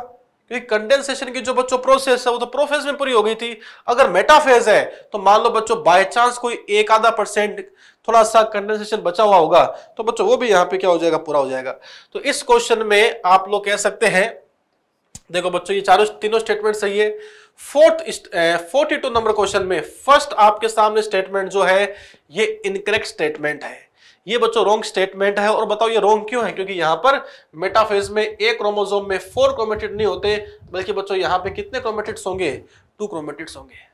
क्योंकि कंडेंसेशन की जो बच्चों प्रोसेस है, वो तो प्रोफेज में पूरी हो गई थी। अगर मेटाफेज है तो मान लो बच्चों बाय चांस कोई एक आधा परसेंट थोड़ा सा कंडेंसेशन बचा हुआ होगा तो बच्चों, वो भी यहाँ पे क्या हो जाएगा, पूरा हो जाएगा। तो इस क्वेश्चन में आप लोग कह सकते हैं, देखो बच्चों, ये चारों, तीनों स्टेटमेंट सही है। Fourth forty two number question में फ़र्स्ट आपके सामने स्टेटमेंट जो है, ये इनकरेक्ट स्टेटमेंट है। ये बच्चों रॉन्ग स्टेटमेंट है और बताओ ये रॉन्ग क्यों है? क्योंकि यहाँ पर मेटाफेज में एक क्रोमोजोम में फोर क्रोमेटिड नहीं होते, बल्कि बच्चों यहाँ पे कितने क्रोमेटिड्स होंगे? टू क्रोमेटिड्स होंगे।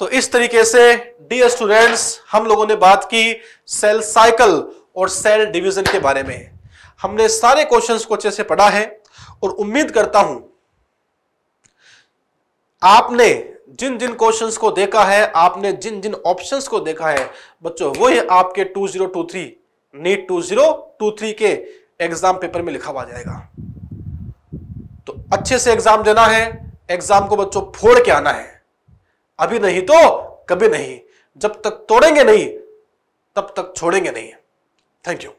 तो इस तरीके से डियर स्टूडेंट्स हम लोगों ने बात की सेल साइकिल और सेल डिवीज़न के बारे में। हमने सारे क्वेश्चंस को अच्छे से पढ़ा है और उम्मीद करता हूँ आपने जिन जिन क्वेश्चंस को देखा है, आपने जिन जिन ऑप्शंस को देखा है, बच्चों, वही आपके 2023 नीट 2023 के एग्ज़ाम पेपर में लिखा हुआ जाएगा। तो अच्छे से एग्ज़ाम देना है एग्ज़ाम को बच्चों फोड़ के आना है। अभी नहीं तो कभी नहीं। जब तक तोड़ेंगे नहीं, तब तक छोड़ेंगे नहीं। Thank you